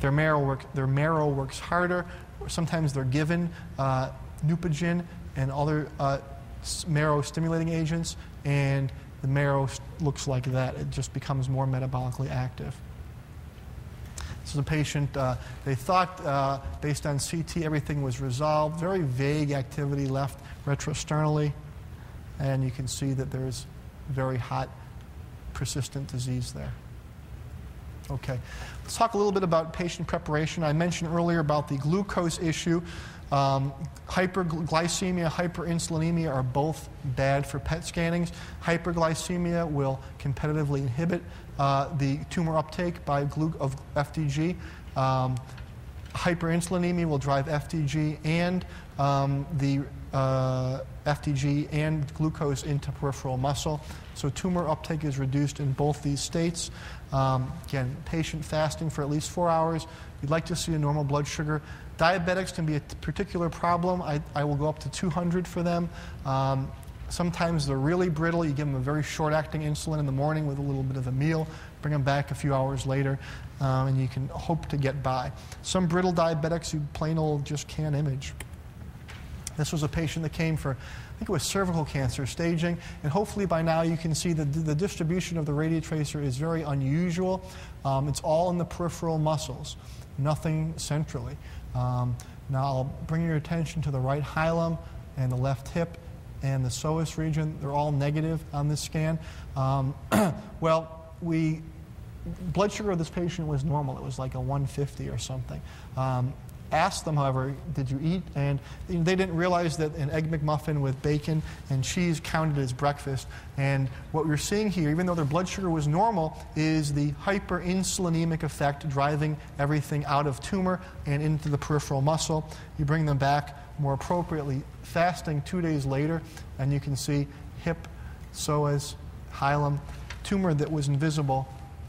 Their marrow, work, their marrow works harder. Sometimes they're given uh, Neupogen and other uh, marrow stimulating agents, and the marrow looks like that. It just becomes more metabolically active. This is a patient, uh, they thought uh, based on CT everything was resolved. Very vague activity left retrosternally, and you can see that there's very hot, persistent disease there. Okay, let's talk a little bit about patient preparation. I mentioned earlier about the glucose issue. Um, hyperglycemia, hyperinsulinemia are both bad for PET scannings. Hyperglycemia will competitively inhibit uh, the tumor uptake by glu- of FDG. Um, hyperinsulinemia will drive FDG and um, the uh, FDG and glucose into peripheral muscle. So tumor uptake is reduced in both these states. Um, again, patient fasting for at least four hours. You'd like to see a normal blood sugar. Diabetics can be a particular problem. I, I will go up to 200 for them. Um, Sometimes they're really brittle. You give them a very short acting insulin in the morning with a little bit of a meal, bring them back a few hours later, um, and you can hope to get by. Some brittle diabetics you plain old just can't image. This was a patient that came for, I think it was cervical cancer staging, and hopefully by now you can see that the distribution of the radiotracer is very unusual. Um, it's all in the peripheral muscles, nothing centrally. Um, now I'll bring your attention to the right hilum and the left hip and the psoas region. They're all negative on this scan. Um, well, we blood sugar of this patient was normal. It was like a 150 or something. Um, asked them, however, did you eat? And they didn't realize that an Egg McMuffin with bacon and cheese counted as breakfast. And what we're seeing here, even though their blood sugar was normal, is the hyperinsulinemic effect driving everything out of tumor and into the peripheral muscle. You bring them back more appropriately, fasting two days later, and you can see hip, psoas, hilum, tumor that was invisible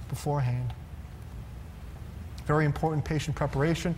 beforehand. Very important patient preparation.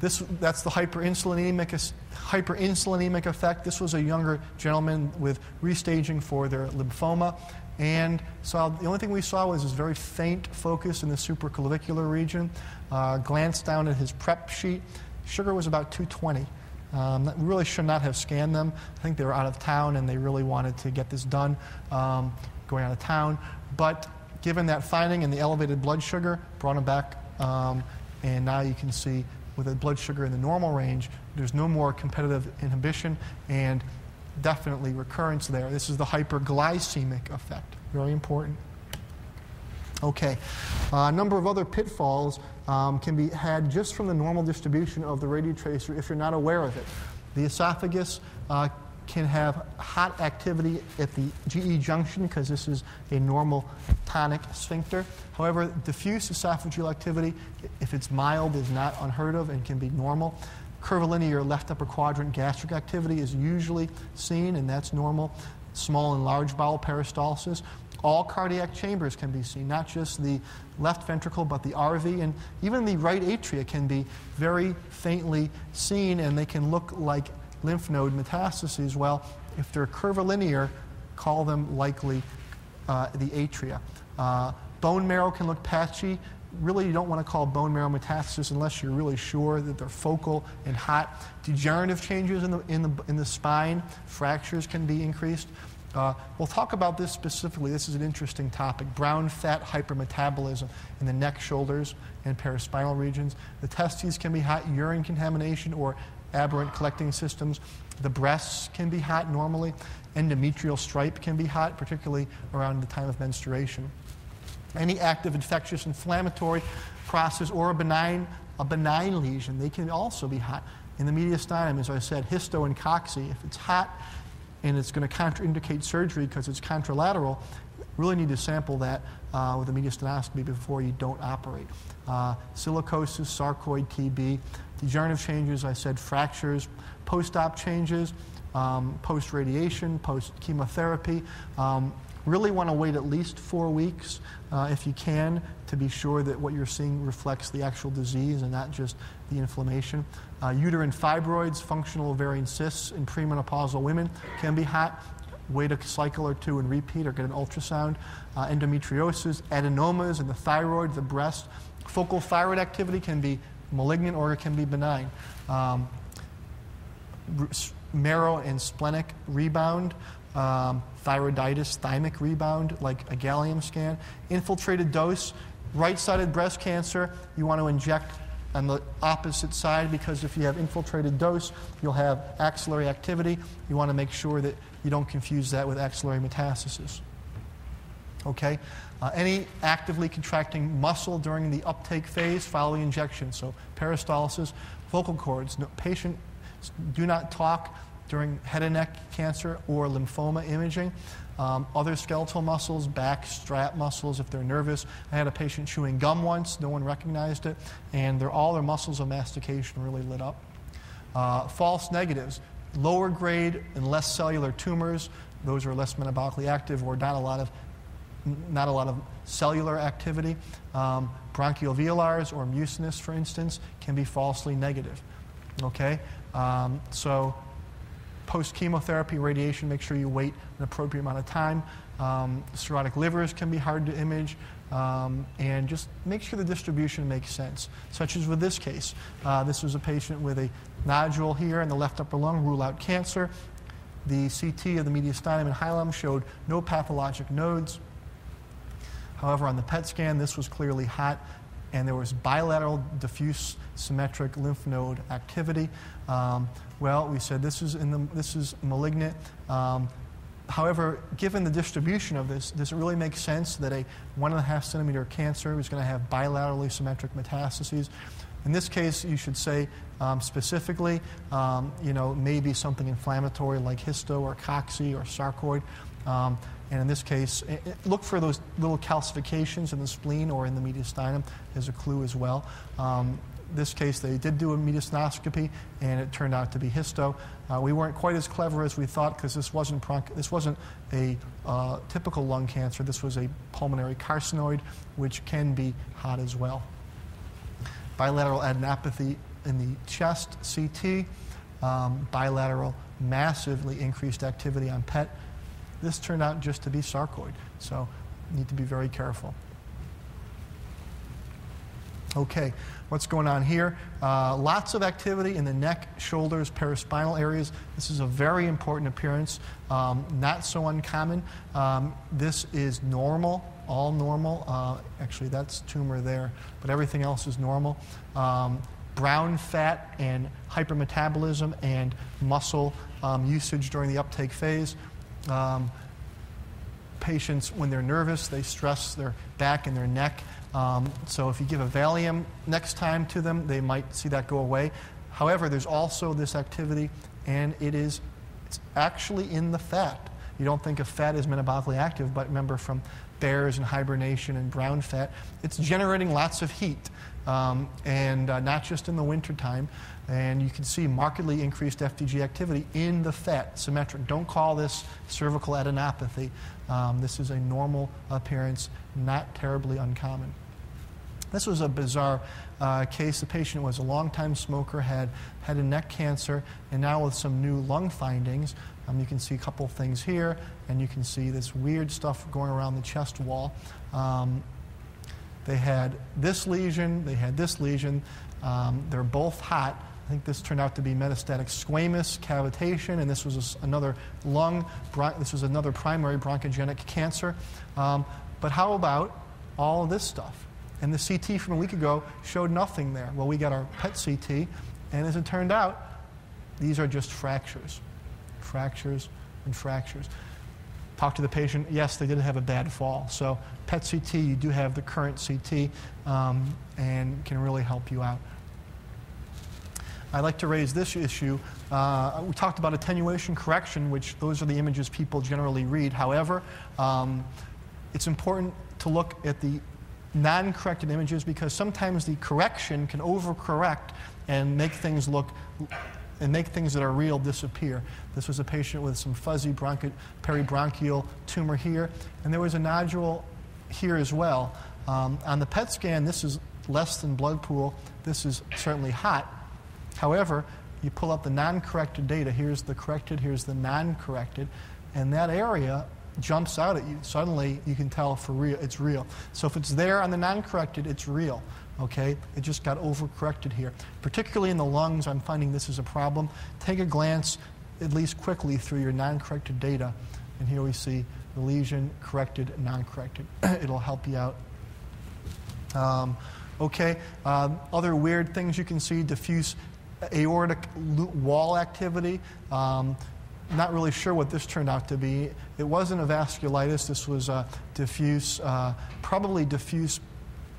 This, that's the hyperinsulinemic, hyperinsulinemic effect. This was a younger gentleman with restaging for their lymphoma. And so the only thing we saw was this very faint focus in the supraclavicular region. Uh, glanced down at his prep sheet. Sugar was about 220. Um, really should not have scanned them. I think they were out of town and they really wanted to get this done um, going out of town. But given that finding and the elevated blood sugar, brought him back. Um, and now you can see with a blood sugar in the normal range, there's no more competitive inhibition and definitely recurrence there. This is the hyperglycemic effect. Very important. Okay, uh, a number of other pitfalls um, can be had just from the normal distribution of the radiotracer if you're not aware of it. The esophagus uh, can have hot activity at the GE junction because this is a normal tonic sphincter. However, diffuse esophageal activity, if it's mild, is not unheard of and can be normal. Curvilinear left upper quadrant gastric activity is usually seen, and that's normal. Small and large bowel peristalsis. All cardiac chambers can be seen, not just the left ventricle, but the RV, and even the right atria can be very faintly seen, and they can look like lymph node metastases? Well, if they're curvilinear, call them likely uh, the atria. Uh, bone marrow can look patchy. Really, you don't want to call bone marrow metastasis unless you're really sure that they're focal and hot. Degenerative changes in the, in the, in the spine, fractures can be increased. Uh, we'll talk about this specifically. This is an interesting topic. Brown fat hypermetabolism in the neck, shoulders, and paraspinal regions. The testes can be hot, urine contamination, or aberrant collecting systems. The breasts can be hot normally. Endometrial stripe can be hot, particularly around the time of menstruation. Any active infectious inflammatory process or a benign, a benign lesion, they can also be hot. In the mediastinum, as I said, histo and cocci, if it's hot and it's going to contraindicate surgery because it's contralateral, really need to sample that uh, with a mediastinoscopy before you don't operate. Uh, silicosis, sarcoid TB, degenerative changes, I said fractures, post-op changes, um, post-radiation, post-chemotherapy. Um, really want to wait at least four weeks uh, if you can to be sure that what you're seeing reflects the actual disease and not just the inflammation. Uh, uterine fibroids, functional ovarian cysts in premenopausal women can be hot. Wait a cycle or two and repeat or get an ultrasound. Uh, endometriosis, adenomas in the thyroid, the breast. Focal thyroid activity can be malignant or it can be benign. Um, marrow and splenic rebound, um, thyroiditis, thymic rebound, like a gallium scan. Infiltrated dose, right sided breast cancer, you want to inject on the opposite side because if you have infiltrated dose, you'll have axillary activity. You want to make sure that you don't confuse that with axillary metastasis. Okay? Uh, any actively contracting muscle during the uptake phase following injection, so peristalsis, vocal cords. No, patient do not talk during head and neck cancer or lymphoma imaging. Um, other skeletal muscles, back, strap muscles, if they're nervous. I had a patient chewing gum once, no one recognized it, and they're, all their muscles of mastication really lit up. Uh, false negatives, lower grade and less cellular tumors, those are less metabolically active or not a lot of not a lot of cellular activity. Um, bronchoalveolars or mucinous, for instance, can be falsely negative. Okay? Um, so post chemotherapy radiation, make sure you wait an appropriate amount of time. Um, cirrhotic livers can be hard to image. Um, and just make sure the distribution makes sense, such as with this case. Uh, this was a patient with a nodule here in the left upper lung, rule out cancer. The CT of the mediastinum and hilum showed no pathologic nodes. However, on the PET scan, this was clearly hot, and there was bilateral diffuse symmetric lymph node activity. Um, well, we said this is, in the, this is malignant. Um, However, given the distribution of this, does it really make sense that a one and a half centimeter cancer is going to have bilaterally symmetric metastases? In this case, you should say um, specifically, um, you know, maybe something inflammatory like histo or cocci or sarcoid. Um, and in this case, it, it, look for those little calcifications in the spleen or in the mediastinum as a clue as well. Um, this case, they did do a mediastinoscopy, and it turned out to be histo. Uh, we weren't quite as clever as we thought because this wasn't, this wasn't a uh, typical lung cancer. This was a pulmonary carcinoid, which can be hot as well. Bilateral adenopathy in the chest, CT. Um, bilateral, massively increased activity on PET. This turned out just to be sarcoid, so need to be very careful. Okay, what's going on here? Uh, lots of activity in the neck, shoulders, paraspinal areas. This is a very important appearance, um, not so uncommon. Um, this is normal, all normal. Uh, actually, that's tumor there, but everything else is normal. Um, brown fat and hypermetabolism and muscle um, usage during the uptake phase um, patients, when they're nervous, they stress their back and their neck. Um, so if you give a Valium next time to them, they might see that go away. However, there's also this activity, and it is it's actually in the fat. You don't think of fat as metabolically active, but remember from bears and hibernation and brown fat, it's generating lots of heat, um, and uh, not just in the wintertime. And you can see markedly increased FDG activity in the fat, symmetric. Don't call this cervical adenopathy. Um, this is a normal appearance, not terribly uncommon. This was a bizarre uh, case. The patient was a long-time smoker, had head and neck cancer, and now with some new lung findings. Um, you can see a couple things here, and you can see this weird stuff going around the chest wall. Um, they had this lesion, they had this lesion. Um, they're both hot. I think this turned out to be metastatic squamous cavitation, and this was another lung, this was another primary bronchogenic cancer. Um, but how about all of this stuff? And the CT from a week ago showed nothing there. Well, we got our PET CT, and as it turned out, these are just fractures. Fractures and fractures. Talk to the patient. Yes, they did have a bad fall. So, PET CT, you do have the current CT um, and can really help you out. I'd like to raise this issue. Uh, we talked about attenuation correction, which those are the images people generally read. However, um, it's important to look at the non corrected images because sometimes the correction can overcorrect and make things look and make things that are real disappear. This was a patient with some fuzzy bronchi- peribronchial tumor here, and there was a nodule here as well. Um, on the PET scan, this is less than blood pool. This is certainly hot, However, you pull up the non corrected data. Here's the corrected, here's the non corrected, and that area jumps out at you. Suddenly, you can tell for real, it's real. So if it's there on the non corrected, it's real. Okay? It just got overcorrected here. Particularly in the lungs, I'm finding this is a problem. Take a glance, at least quickly, through your non corrected data. And here we see the lesion corrected, non corrected. It'll help you out. Um, okay, um, other weird things you can see diffuse aortic wall activity. Um, not really sure what this turned out to be. It wasn't a vasculitis. This was a diffuse, uh, probably diffuse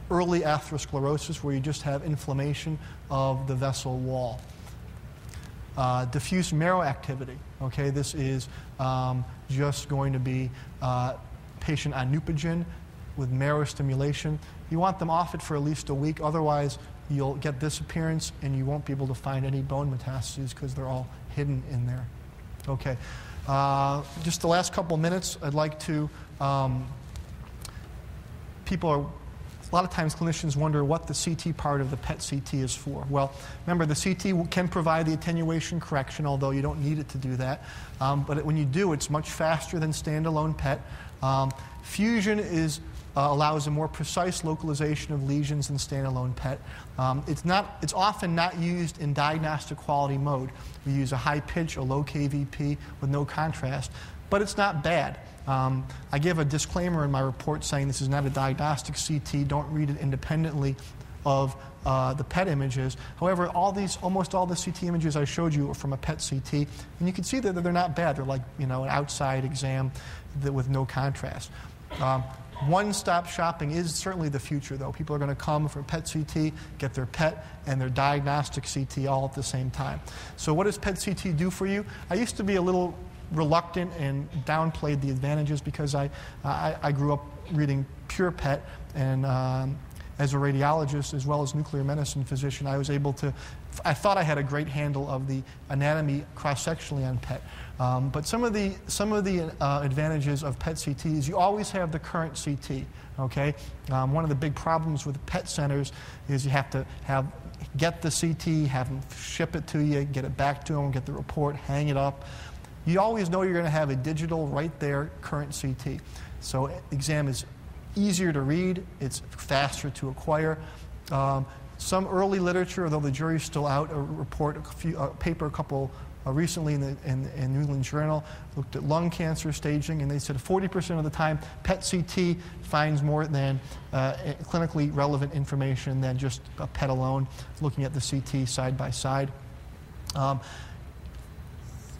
early atherosclerosis where you just have inflammation of the vessel wall. Uh, diffuse marrow activity. Okay, this is um, just going to be uh, patient on Neupogen with marrow stimulation. You want them off it for at least a week. Otherwise, you'll get this appearance and you won't be able to find any bone metastases because they're all hidden in there. Okay. Uh, just the last couple minutes, I'd like to. Um, people are a lot of times clinicians wonder what the CT part of the PET CT is for. Well, remember, the CT can provide the attenuation correction, although you don't need it to do that. Um, but when you do, it's much faster than standalone PET. Um, fusion is uh, allows a more precise localization of lesions than standalone PET. Um, it's, not, it's often not used in diagnostic quality mode. We use a high pitch, a low KVP with no contrast, but it's not bad. Um, I give a disclaimer in my report saying this is not a diagnostic CT. Don't read it independently of uh, the PET images. However, all these, almost all the CT images I showed you are from a PET CT, and you can see that they're not bad. They're like you know an outside exam that, with no contrast. Um, one-stop shopping is certainly the future, though. People are going to come for PET CT, get their PET and their diagnostic CT all at the same time. So, what does PET CT do for you? I used to be a little reluctant and downplayed the advantages because I, I, I grew up reading pure PET and um, as a radiologist as well as nuclear medicine physician, I was able to, I thought I had a great handle of the anatomy cross-sectionally on PET. Um, but some of the, some of the uh, advantages of PET CT is you always have the current CT, okay? Um, one of the big problems with PET centers is you have to have, get the CT, have them ship it to you, get it back to them, get the report, hang it up you always know you're going to have a digital right there current CT. So exam is easier to read, it's faster to acquire. Um, some early literature, although the jury's still out, a report, a, few, a paper a couple uh, recently in the in, in New England Journal looked at lung cancer staging, and they said 40% of the time PET CT finds more than uh, clinically relevant information than just a PET alone, looking at the CT side by side. Um,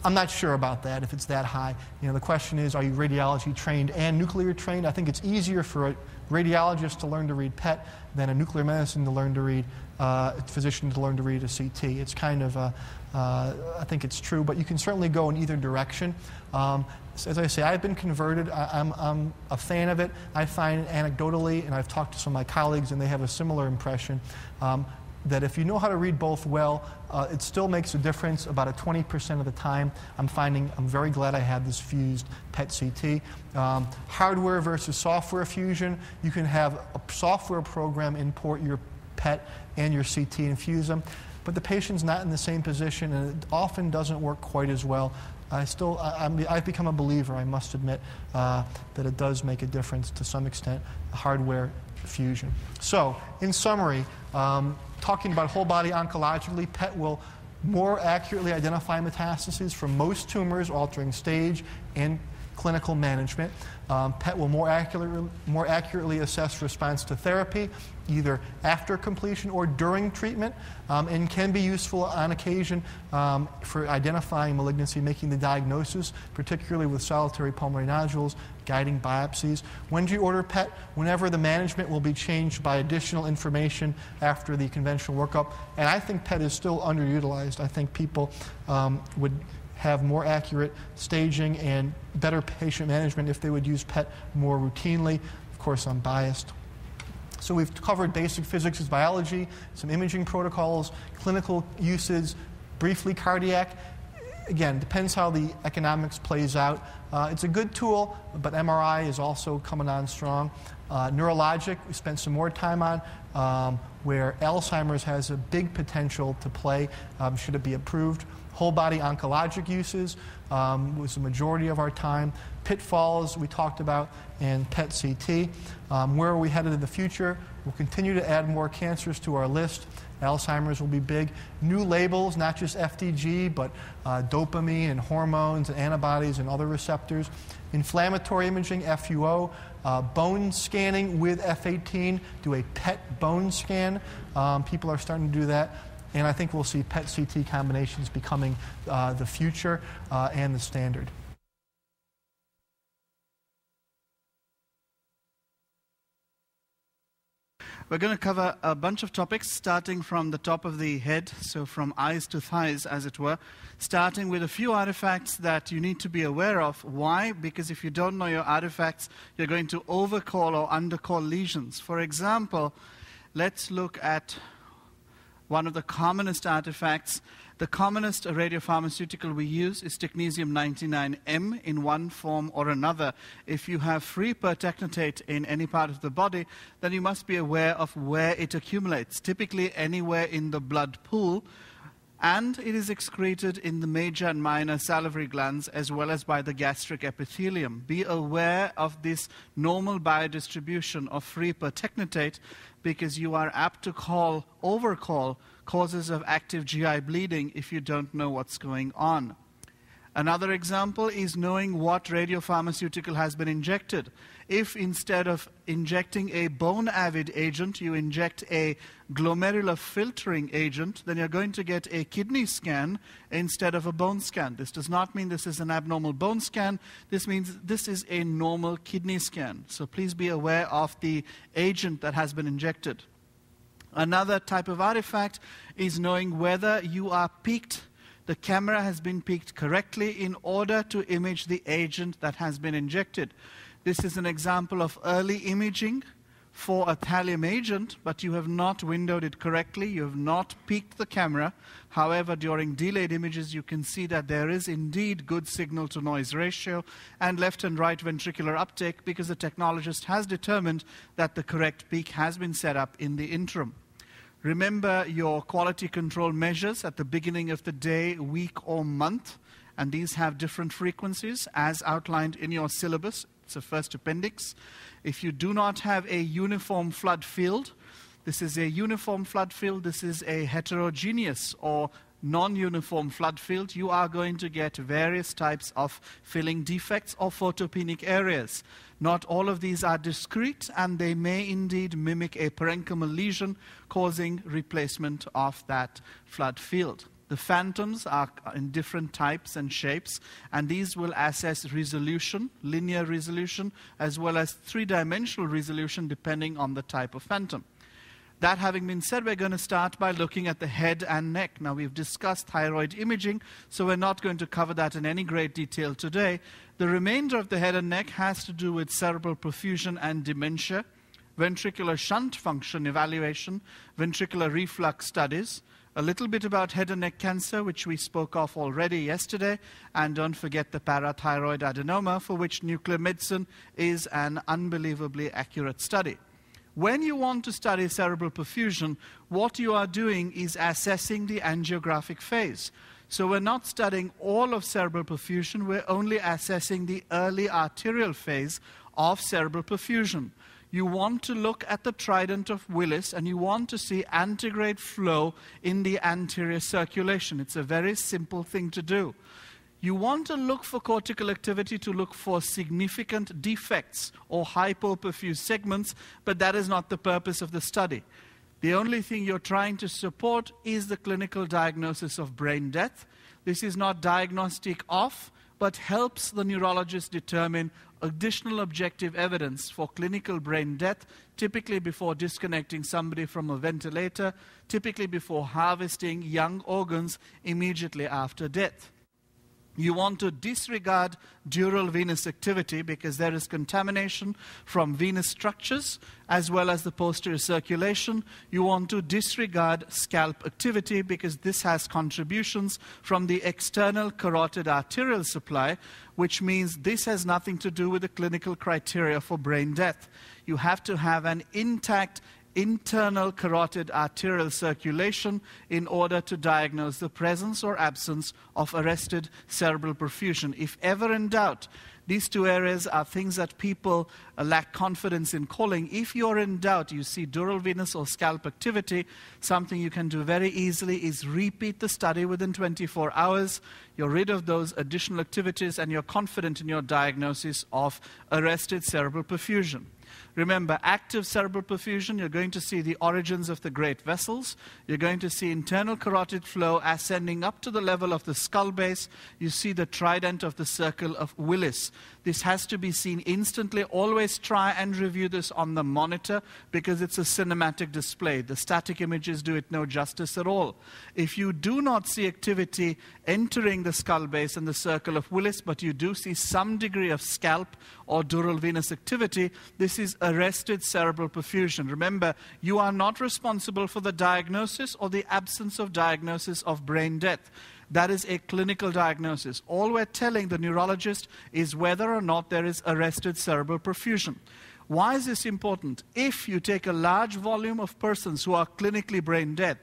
I'm not sure about that, if it's that high. You know, the question is, are you radiology trained and nuclear trained? I think it's easier for a radiologist to learn to read PET than a nuclear medicine to learn to read, uh, a physician to learn to read a CT. It's kind of, uh, uh, I think it's true, but you can certainly go in either direction. Um, as I say, I've been converted. I, am I'm, I'm a fan of it. I find anecdotally, and I've talked to some of my colleagues, and they have a similar impression. Um, that if you know how to read both well, uh, it still makes a difference about a 20% of the time. I'm finding, I'm very glad I had this fused PET CT. Um, hardware versus software fusion, you can have a software program import your PET and your CT and fuse them, but the patient's not in the same position and it often doesn't work quite as well. I still, I, have become a believer, I must admit, uh, that it does make a difference to some extent, hardware fusion. So, in summary, um, talking about whole body oncologically, PET will more accurately identify metastases from most tumors, altering stage and clinical management. Um, PET will more accurately, more accurately assess response to therapy, either after completion or during treatment, um, and can be useful on occasion um, for identifying malignancy, making the diagnosis, particularly with solitary pulmonary nodules, guiding biopsies. When do you order PET? Whenever the management will be changed by additional information after the conventional workup. And I think PET is still underutilized. I think people um, would have more accurate staging and better patient management if they would use PET more routinely. Of course, I'm biased. So we've covered basic physics as biology, some imaging protocols, clinical uses, briefly cardiac. Again, depends how the economics plays out. Uh, it's a good tool, but MRI is also coming on strong. Uh, neurologic, we spent some more time on, um, where Alzheimer's has a big potential to play, um, should it be approved whole body oncologic uses um, was the majority of our time. Pitfalls we talked about, and PET CT. Um, where are we headed in the future? We'll continue to add more cancers to our list. Alzheimer's will be big. New labels, not just FDG, but uh, dopamine and hormones and antibodies and other receptors. Inflammatory imaging, FUO. Uh, bone scanning with F18, do a PET bone scan. Um, people are starting to do that. And I think we'll see PET CT combinations becoming uh, the future uh, and the standard. We're going to cover a bunch of topics starting from the top of the head, so from eyes to thighs, as it were, starting with a few artifacts that you need to be aware of. Why? Because if you don't know your artifacts, you're going to overcall or undercall lesions. For example, let's look at one of the commonest artifacts. The commonest radiopharmaceutical we use is technetium 99M in one form or another. If you have free pertechnetate in any part of the body, then you must be aware of where it accumulates, typically anywhere in the blood pool and it is excreted in the major and minor salivary glands as well as by the gastric epithelium. Be aware of this normal biodistribution of free pertechnetate because you are apt to call overcall causes of active GI bleeding if you don't know what's going on. Another example is knowing what radiopharmaceutical has been injected. If instead of injecting a bone avid agent, you inject a glomerular filtering agent, then you're going to get a kidney scan instead of a bone scan. This does not mean this is an abnormal bone scan. This means this is a normal kidney scan. So please be aware of the agent that has been injected. Another type of artifact is knowing whether you are peaked the camera has been peaked correctly in order to image the agent that has been injected. This is an example of early imaging for a thallium agent, but you have not windowed it correctly. You have not peaked the camera. However, during delayed images, you can see that there is indeed good signal to noise ratio and left and right ventricular uptake because the technologist has determined that the correct peak has been set up in the interim. Remember your quality control measures at the beginning of the day, week, or month, and these have different frequencies as outlined in your syllabus. It's a first appendix. If you do not have a uniform flood field, this is a uniform flood field, this is a heterogeneous or non-uniform flood field, you are going to get various types of filling defects or photopenic areas. Not all of these are discrete, and they may indeed mimic a parenchymal lesion, causing replacement of that flood field. The phantoms are in different types and shapes, and these will assess resolution, linear resolution, as well as three dimensional resolution, depending on the type of phantom. That having been said, we're going to start by looking at the head and neck. Now, we've discussed thyroid imaging, so we're not going to cover that in any great detail today. The remainder of the head and neck has to do with cerebral perfusion and dementia, ventricular shunt function evaluation, ventricular reflux studies, a little bit about head and neck cancer, which we spoke of already yesterday, and don't forget the parathyroid adenoma, for which nuclear medicine is an unbelievably accurate study. When you want to study cerebral perfusion, what you are doing is assessing the angiographic phase. So we're not studying all of cerebral perfusion, we're only assessing the early arterial phase of cerebral perfusion. You want to look at the trident of Willis and you want to see antegrade flow in the anterior circulation. It's a very simple thing to do. You want to look for cortical activity to look for significant defects or hypoperfused segments, but that is not the purpose of the study. The only thing you're trying to support is the clinical diagnosis of brain death. This is not diagnostic of, but helps the neurologist determine additional objective evidence for clinical brain death, typically before disconnecting somebody from a ventilator, typically before harvesting young organs immediately after death. You want to disregard dural venous activity because there is contamination from venous structures as well as the posterior circulation. You want to disregard scalp activity because this has contributions from the external carotid arterial supply, which means this has nothing to do with the clinical criteria for brain death. You have to have an intact internal carotid arterial circulation in order to diagnose the presence or absence of arrested cerebral perfusion. If ever in doubt, these two areas are things that people uh, lack confidence in calling. If you're in doubt, you see dural venous or scalp activity, something you can do very easily is repeat the study within 24 hours. You're rid of those additional activities and you're confident in your diagnosis of arrested cerebral perfusion. Remember, active cerebral perfusion, you're going to see the origins of the great vessels. You're going to see internal carotid flow ascending up to the level of the skull base. You see the trident of the circle of Willis. This has to be seen instantly. Always try and review this on the monitor because it's a cinematic display. The static images do it no justice at all. If you do not see activity entering the skull base and the circle of Willis, but you do see some degree of scalp or dural venous activity, this is arrested cerebral perfusion. Remember, you are not responsible for the diagnosis or the absence of diagnosis of brain death. That is a clinical diagnosis. All we're telling the neurologist is whether or not there is arrested cerebral perfusion. Why is this important? If you take a large volume of persons who are clinically brain dead,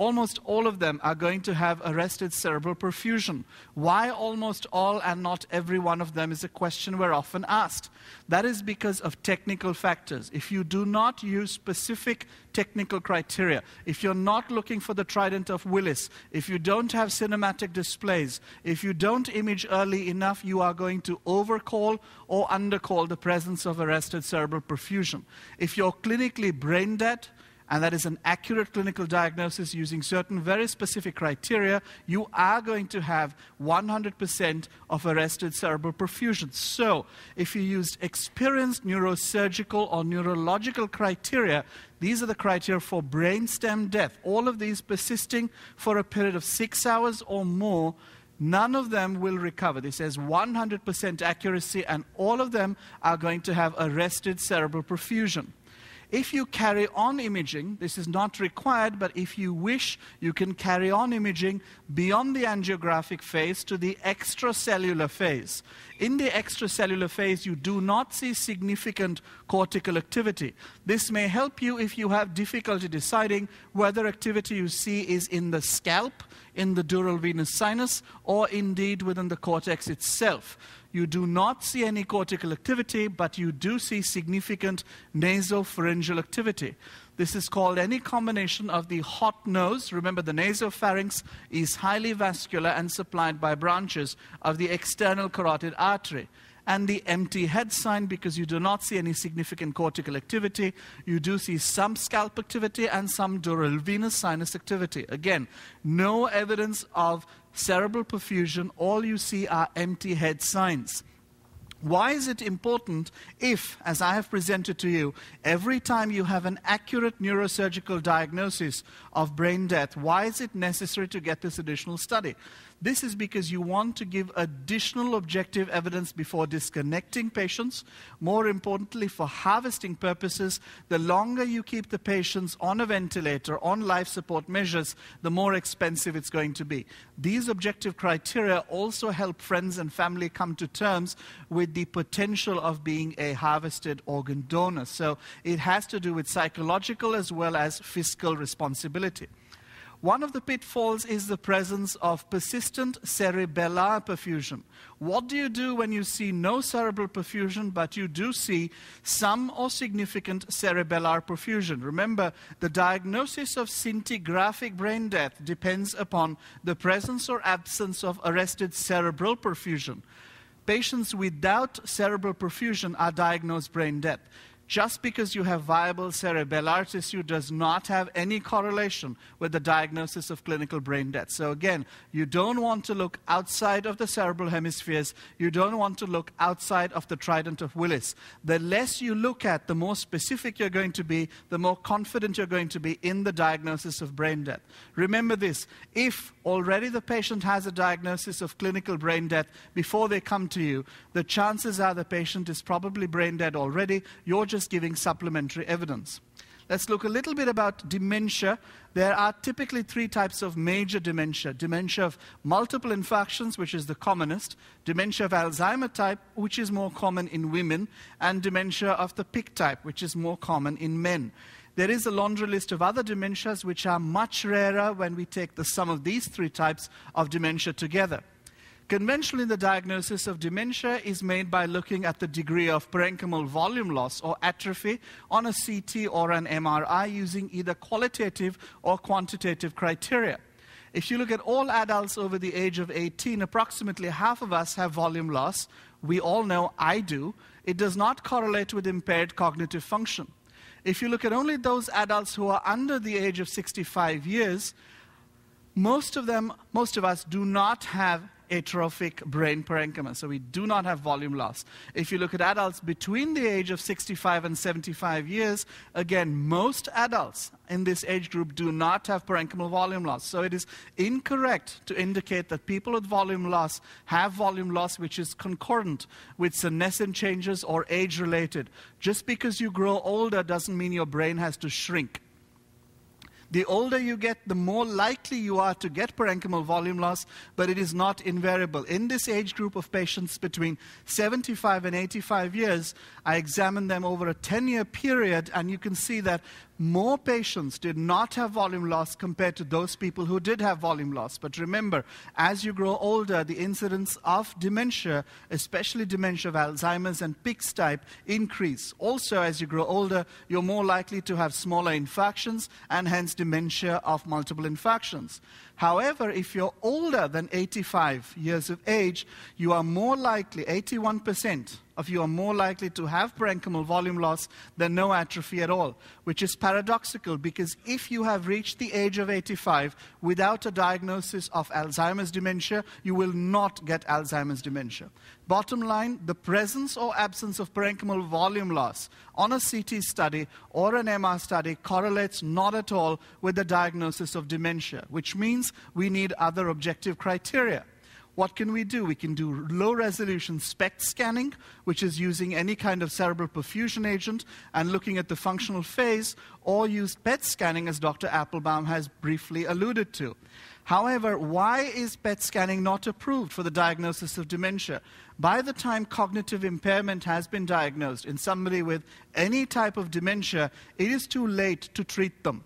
almost all of them are going to have arrested cerebral perfusion. Why almost all and not every one of them is a question we're often asked. That is because of technical factors. If you do not use specific technical criteria, if you're not looking for the trident of Willis, if you don't have cinematic displays, if you don't image early enough, you are going to overcall or undercall the presence of arrested cerebral perfusion. If you're clinically brain dead, and that is an accurate clinical diagnosis using certain very specific criteria, you are going to have 100% of arrested cerebral perfusion. So, if you used experienced neurosurgical or neurological criteria, these are the criteria for brainstem death. All of these persisting for a period of six hours or more none of them will recover. This says 100% accuracy, and all of them are going to have arrested cerebral perfusion. If you carry on imaging, this is not required, but if you wish, you can carry on imaging beyond the angiographic phase to the extracellular phase. In the extracellular phase, you do not see significant cortical activity. This may help you if you have difficulty deciding whether activity you see is in the scalp, in the dural venous sinus, or indeed within the cortex itself you do not see any cortical activity, but you do see significant nasopharyngeal activity. This is called any combination of the hot nose. Remember, the nasopharynx is highly vascular and supplied by branches of the external carotid artery and the empty head sign because you do not see any significant cortical activity. You do see some scalp activity and some dural venous sinus activity. Again, no evidence of cerebral perfusion. All you see are empty head signs. Why is it important if, as I have presented to you, every time you have an accurate neurosurgical diagnosis of brain death, why is it necessary to get this additional study? This is because you want to give additional objective evidence before disconnecting patients. More importantly, for harvesting purposes, the longer you keep the patients on a ventilator, on life support measures, the more expensive it's going to be. These objective criteria also help friends and family come to terms with the potential of being a harvested organ donor. So it has to do with psychological as well as fiscal responsibility. One of the pitfalls is the presence of persistent cerebellar perfusion. What do you do when you see no cerebral perfusion, but you do see some or significant cerebellar perfusion? Remember, the diagnosis of scintigraphic brain death depends upon the presence or absence of arrested cerebral perfusion. Patients without cerebral perfusion are diagnosed brain dead just because you have viable cerebellar tissue does not have any correlation with the diagnosis of clinical brain death. So, again, you don't want to look outside of the cerebral hemispheres. You don't want to look outside of the trident of Willis. The less you look at, the more specific you're going to be, the more confident you're going to be in the diagnosis of brain death. Remember this if already the patient has a diagnosis of clinical brain death before they come to you, the chances are the patient is probably brain dead already. You're just just giving supplementary evidence. Let's look a little bit about dementia. There are typically three types of major dementia dementia of multiple infarctions, which is the commonest, dementia of Alzheimer type, which is more common in women, and dementia of the Pick type, which is more common in men. There is a laundry list of other dementias which are much rarer when we take the sum of these three types of dementia together. Conventionally, the diagnosis of dementia is made by looking at the degree of parenchymal volume loss or atrophy on a CT or an MRI using either qualitative or quantitative criteria. If you look at all adults over the age of 18, approximately half of us have volume loss. We all know I do. It does not correlate with impaired cognitive function. If you look at only those adults who are under the age of 65 years, most of them, most of us do not have atrophic brain parenchyma. So we do not have volume loss. If you look at adults between the age of 65 and 75 years, again, most adults in this age group do not have parenchymal volume loss. So it is incorrect to indicate that people with volume loss have volume loss which is concordant with senescent changes or age related. Just because you grow older doesn't mean your brain has to shrink. The older you get, the more likely you are to get parenchymal volume loss, but it is not invariable. In this age group of patients between 75 and 85 years, I examined them over a 10 year period, and you can see that more patients did not have volume loss compared to those people who did have volume loss. But remember, as you grow older, the incidence of dementia, especially dementia of Alzheimer's and Pick's type, increase. Also, as you grow older, you're more likely to have smaller infarctions and hence dementia of multiple infarctions. However, if you're older than 85 years of age, you are more likely, 81% of you are more likely to have parenchymal volume loss than no atrophy at all, which is paradoxical because if you have reached the age of 85 without a diagnosis of Alzheimer's dementia, you will not get Alzheimer's dementia. Bottom line, the presence or absence of parenchymal volume loss on a CT study or an MR study correlates not at all with the diagnosis of dementia, which means we need other objective criteria. What can we do? We can do low resolution SPECT scanning, which is using any kind of cerebral perfusion agent and looking at the functional phase, or use PET scanning, as Dr. Appelbaum has briefly alluded to. However, why is PET scanning not approved for the diagnosis of dementia? By the time cognitive impairment has been diagnosed in somebody with any type of dementia, it is too late to treat them.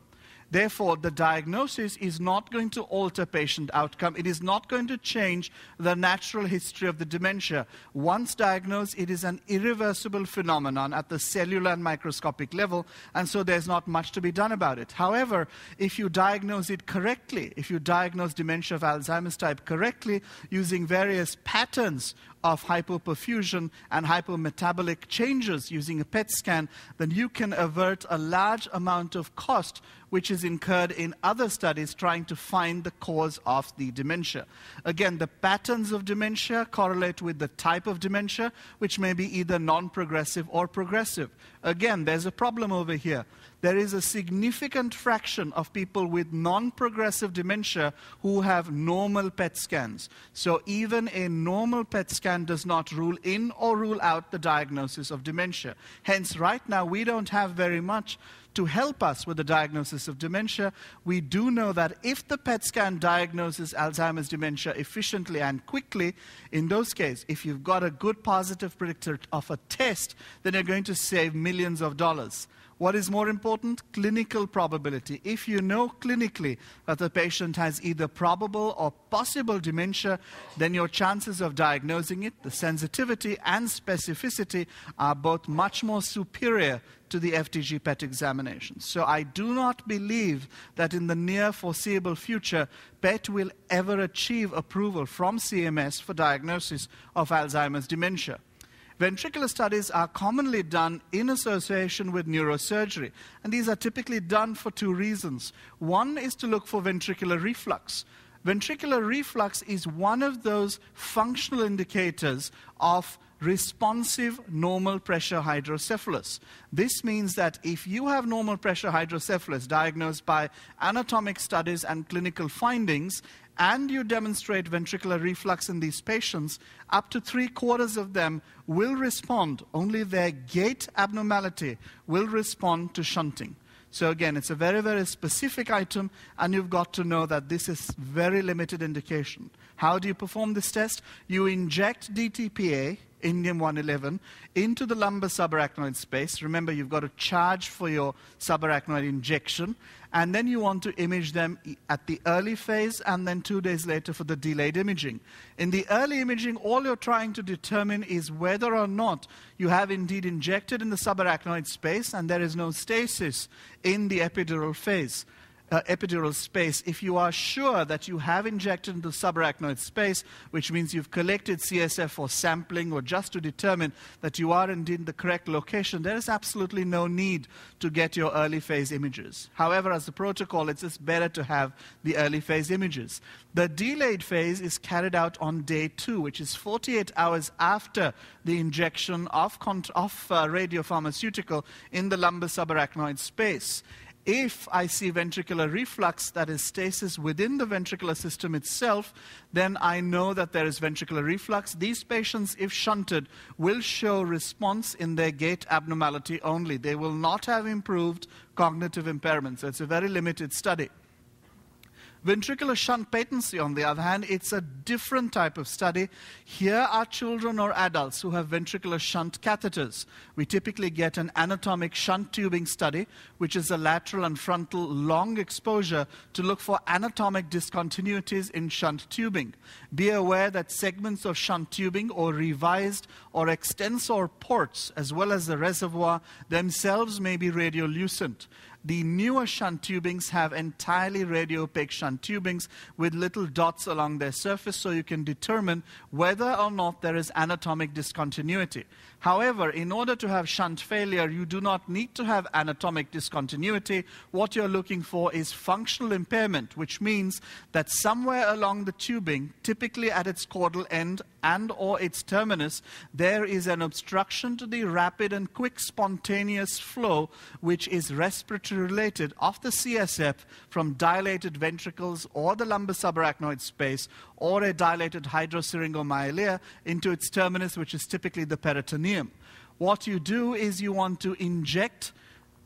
Therefore, the diagnosis is not going to alter patient outcome. It is not going to change the natural history of the dementia. Once diagnosed, it is an irreversible phenomenon at the cellular and microscopic level, and so there's not much to be done about it. However, if you diagnose it correctly, if you diagnose dementia of Alzheimer's type correctly, using various patterns of hypoperfusion and hypometabolic changes using a PET scan, then you can avert a large amount of cost which is incurred in other studies trying to find the cause of the dementia. Again, the patterns of dementia correlate with the type of dementia, which may be either non progressive or progressive. Again, there's a problem over here there is a significant fraction of people with non progressive dementia who have normal PET scans. So, even a normal PET scan does not rule in or rule out the diagnosis of dementia. Hence, right now, we don't have very much to help us with the diagnosis of dementia. We do know that if the PET scan diagnoses Alzheimer's dementia efficiently and quickly, in those cases, if you've got a good positive predictor of a test, then you're going to save millions of dollars. What is more important? Clinical probability. If you know clinically that the patient has either probable or possible dementia, then your chances of diagnosing it, the sensitivity and specificity, are both much more superior to the FDG PET examination. So I do not believe that in the near foreseeable future, PET will ever achieve approval from CMS for diagnosis of Alzheimer's dementia. Ventricular studies are commonly done in association with neurosurgery, and these are typically done for two reasons. One is to look for ventricular reflux. Ventricular reflux is one of those functional indicators of responsive normal pressure hydrocephalus. This means that if you have normal pressure hydrocephalus diagnosed by anatomic studies and clinical findings, and you demonstrate ventricular reflux in these patients, up to three quarters of them will respond, only their gait abnormality will respond to shunting. So again, it's a very, very specific item, and you've got to know that this is very limited indication. How do you perform this test? You inject DTPA, indium 111, into the lumbar subarachnoid space. Remember, you've got to charge for your subarachnoid injection, and then you want to image them at the early phase and then two days later for the delayed imaging. In the early imaging, all you're trying to determine is whether or not you have indeed injected in the subarachnoid space and there is no stasis in the epidural phase. Uh, epidural space if you are sure that you have injected into subarachnoid space, which means you've collected CSF for sampling or just to determine that you are indeed in the correct location, there is absolutely no need to get your early phase images. However, as a protocol, it's just better to have the early phase images. The delayed phase is carried out on day two, which is 48 hours after the injection of, of uh, radiopharmaceutical in the lumbar subarachnoid space. If I see ventricular reflux, that is stasis within the ventricular system itself, then I know that there is ventricular reflux. These patients, if shunted, will show response in their gait abnormality only. They will not have improved cognitive impairment. So it's a very limited study. Ventricular shunt patency, on the other hand, it's a different type of study. Here are children or adults who have ventricular shunt catheters. We typically get an anatomic shunt tubing study, which is a lateral and frontal long exposure to look for anatomic discontinuities in shunt tubing. Be aware that segments of shunt tubing or revised or extensor ports, as well as the reservoir themselves, may be radiolucent. The newer shunt tubings have entirely radiopaque shunt tubings with little dots along their surface so you can determine whether or not there is anatomic discontinuity. However, in order to have shunt failure, you do not need to have anatomic discontinuity. What you're looking for is functional impairment, which means that somewhere along the tubing, typically at its caudal end and or its terminus, there is an obstruction to the rapid and quick spontaneous flow, which is respiratory related, of the CSF from dilated ventricles or the lumbar subarachnoid space or a dilated hydrosyringomyelia into its terminus, which is typically the peritoneum. What you do is you want to inject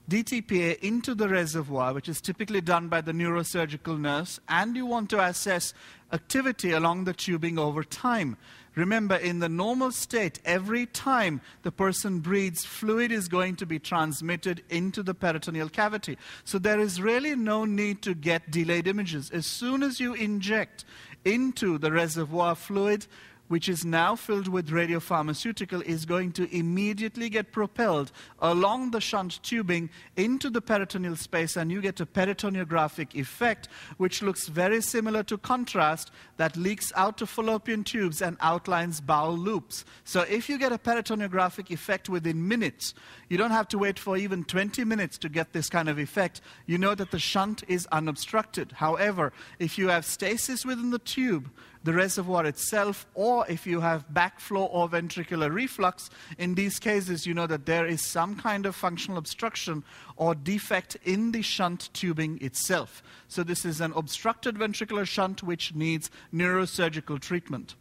DTPA into the reservoir, which is typically done by the neurosurgical nurse, and you want to assess activity along the tubing over time. Remember, in the normal state, every time the person breathes, fluid is going to be transmitted into the peritoneal cavity. So there is really no need to get delayed images. As soon as you inject into the reservoir fluid, which is now filled with radiopharmaceutical, is going to immediately get propelled along the shunt tubing into the peritoneal space, and you get a peritoneographic effect, which looks very similar to contrast that leaks out to fallopian tubes and outlines bowel loops. So if you get a peritoneographic effect within minutes, you don't have to wait for even 20 minutes to get this kind of effect. You know that the shunt is unobstructed. However, if you have stasis within the tube, the reservoir itself, or if you have backflow or ventricular reflux, in these cases, you know that there is some kind of functional obstruction or defect in the shunt tubing itself. So, this is an obstructed ventricular shunt which needs neurosurgical treatment.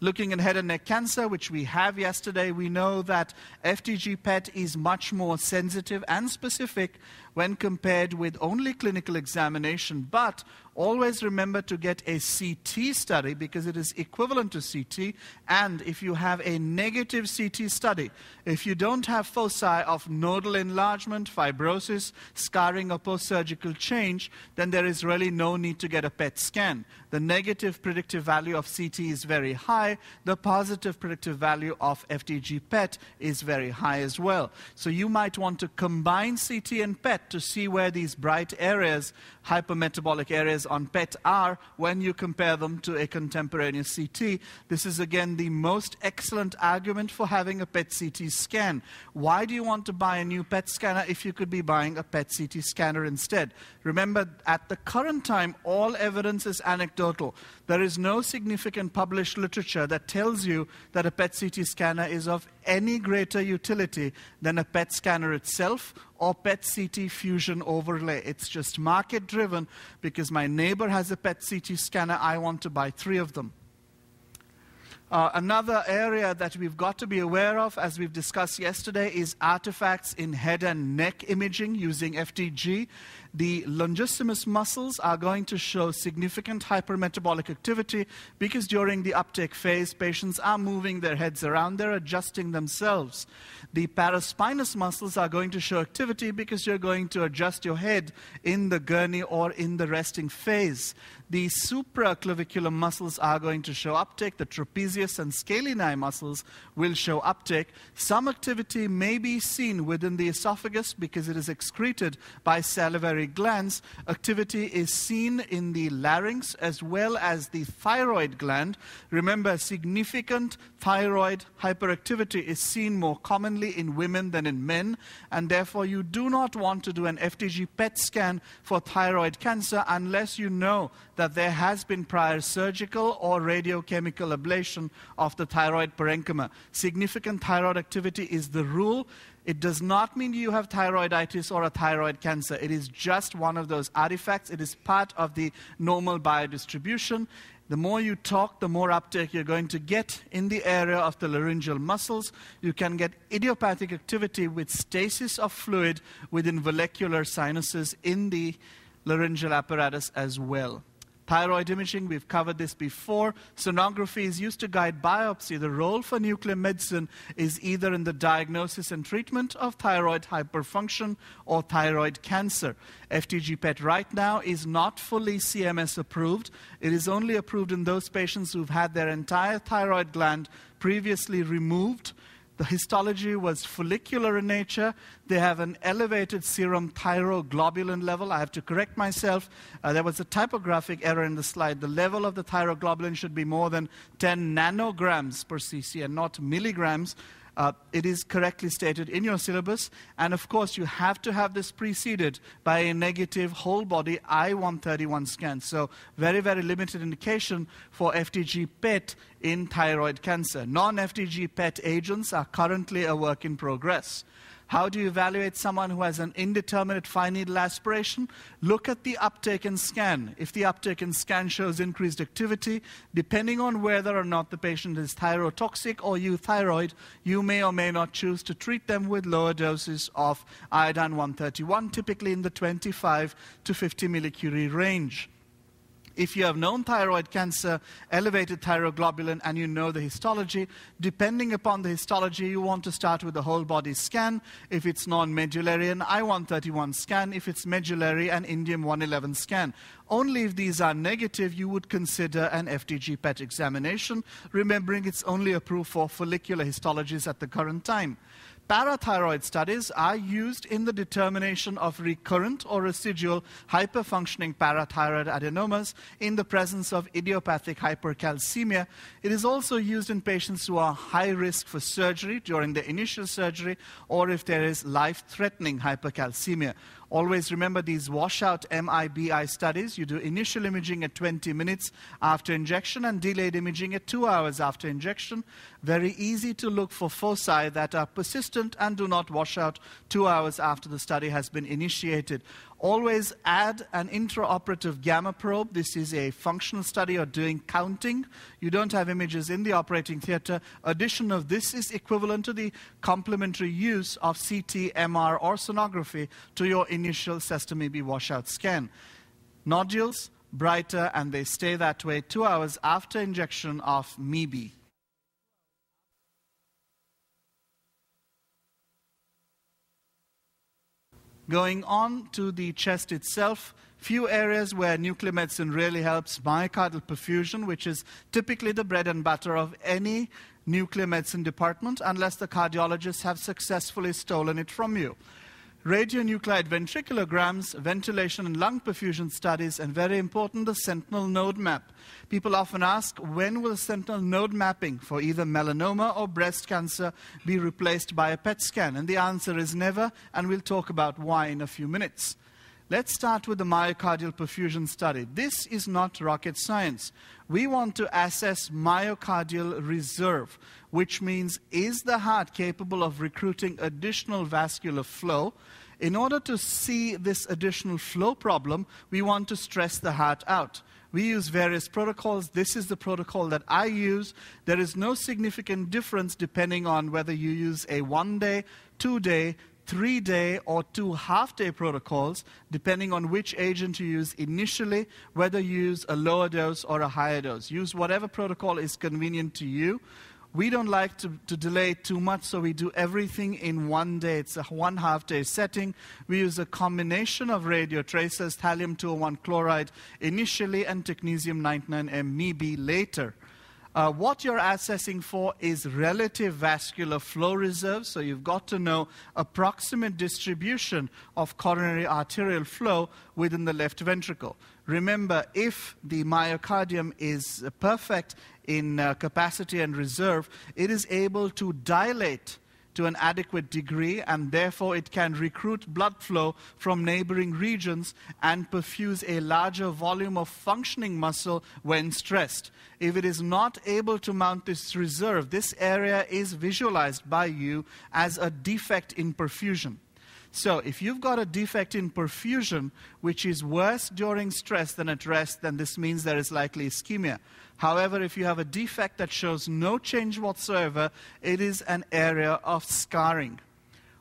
Looking at head and neck cancer, which we have yesterday, we know that FDG PET is much more sensitive and specific when compared with only clinical examination. But always remember to get a CT study because it is equivalent to CT. And if you have a negative CT study, if you don't have foci of nodal enlargement, fibrosis, scarring, or post surgical change, then there is really no need to get a PET scan. The negative predictive value of CT is very high, the positive predictive value of FDG PET is very high as well. So you might want to combine CT and PET to see where these bright areas, hypermetabolic areas, on PET are when you compare them to a contemporaneous CT. This is again the most excellent argument for having a PET CT scan. Why do you want to buy a new PET scanner if you could be buying a PET CT scanner instead? Remember, at the current time, all evidence is anecdotal. There is no significant published literature that tells you that a PET CT scanner is of any greater utility than a PET scanner itself or PET CT fusion overlay. It's just market driven because my neighbor has a PET CT scanner. I want to buy three of them. Uh, another area that we've got to be aware of, as we've discussed yesterday, is artifacts in head and neck imaging using FDG the longissimus muscles are going to show significant hypermetabolic activity because during the uptake phase, patients are moving their heads around, they're adjusting themselves. The paraspinous muscles are going to show activity because you're going to adjust your head in the gurney or in the resting phase. The supraclavicular muscles are going to show uptake. The trapezius and scaleni muscles will show uptake. Some activity may be seen within the esophagus because it is excreted by salivary glands, activity is seen in the larynx as well as the thyroid gland. Remember, significant thyroid hyperactivity is seen more commonly in women than in men, and therefore you do not want to do an FDG PET scan for thyroid cancer unless you know that there has been prior surgical or radiochemical ablation of the thyroid parenchyma. Significant thyroid activity is the rule. It does not mean you have thyroiditis or a thyroid cancer. It is just one of those artifacts. It is part of the normal biodistribution. The more you talk, the more uptake you're going to get in the area of the laryngeal muscles. You can get idiopathic activity with stasis of fluid within vallecular sinuses in the laryngeal apparatus as well. Thyroid imaging, we've covered this before. Sonography is used to guide biopsy. The role for nuclear medicine is either in the diagnosis and treatment of thyroid hyperfunction or thyroid cancer. FDG PET right now is not fully CMS approved. It is only approved in those patients who've had their entire thyroid gland previously removed the histology was follicular in nature. They have an elevated serum thyroglobulin level. I have to correct myself. Uh, there was a typographic error in the slide. The level of the thyroglobulin should be more than 10 nanograms per cc and not milligrams. Uh, it is correctly stated in your syllabus. And of course, you have to have this preceded by a negative whole body I-131 scan. So very, very limited indication for FDG PET in thyroid cancer. Non-FDG PET agents are currently a work in progress. How do you evaluate someone who has an indeterminate fine needle aspiration? Look at the uptake and scan. If the uptake and scan shows increased activity, depending on whether or not the patient is thyrotoxic or euthyroid, you may or may not choose to treat them with lower doses of iodine 131, typically in the 25 to 50 millicurie range. If you have known thyroid cancer, elevated thyroglobulin, and you know the histology, depending upon the histology, you want to start with a whole body scan. If it's non medullary, an I 131 scan. If it's medullary, an indium 111 scan. Only if these are negative, you would consider an FDG PET examination, remembering it's only approved for follicular histologies at the current time. Parathyroid studies are used in the determination of recurrent or residual hyperfunctioning parathyroid adenomas in the presence of idiopathic hypercalcemia. It is also used in patients who are high risk for surgery during the initial surgery or if there is life threatening hypercalcemia. Always remember these washout MIBI studies. You do initial imaging at 20 minutes after injection and delayed imaging at two hours after injection. Very easy to look for foci that are persistent and do not wash out two hours after the study has been initiated. Always add an intraoperative gamma probe. This is a functional study or doing counting. You don't have images in the operating theater. Addition of this is equivalent to the complementary use of CT, MR, or sonography to your initial sestamibi washout scan. Nodules, brighter, and they stay that way two hours after injection of MIBI. Going on to the chest itself, few areas where nuclear medicine really helps myocardial perfusion, which is typically the bread and butter of any nuclear medicine department, unless the cardiologists have successfully stolen it from you radionuclide ventriculograms, ventilation and lung perfusion studies, and very important, the sentinel node map. People often ask, when will sentinel node mapping for either melanoma or breast cancer be replaced by a PET scan? And the answer is never, and we'll talk about why in a few minutes. Let's start with the myocardial perfusion study. This is not rocket science. We want to assess myocardial reserve, which means is the heart capable of recruiting additional vascular flow? In order to see this additional flow problem, we want to stress the heart out. We use various protocols. This is the protocol that I use. There is no significant difference depending on whether you use a one day, two day, three day, or two half day protocols, depending on which agent you use initially, whether you use a lower dose or a higher dose. Use whatever protocol is convenient to you. We don't like to, to delay too much, so we do everything in one day. It's a one half day setting. We use a combination of radio tracers, thallium 201 chloride initially, and technetium 99M MIBI later. Uh, what you're assessing for is relative vascular flow reserve, so you've got to know approximate distribution of coronary arterial flow within the left ventricle. Remember, if the myocardium is perfect in uh, capacity and reserve, it is able to dilate to an adequate degree, and therefore it can recruit blood flow from neighboring regions and perfuse a larger volume of functioning muscle when stressed. If it is not able to mount this reserve, this area is visualized by you as a defect in perfusion. So, if you've got a defect in perfusion, which is worse during stress than at rest, then this means there is likely ischemia. However, if you have a defect that shows no change whatsoever, it is an area of scarring.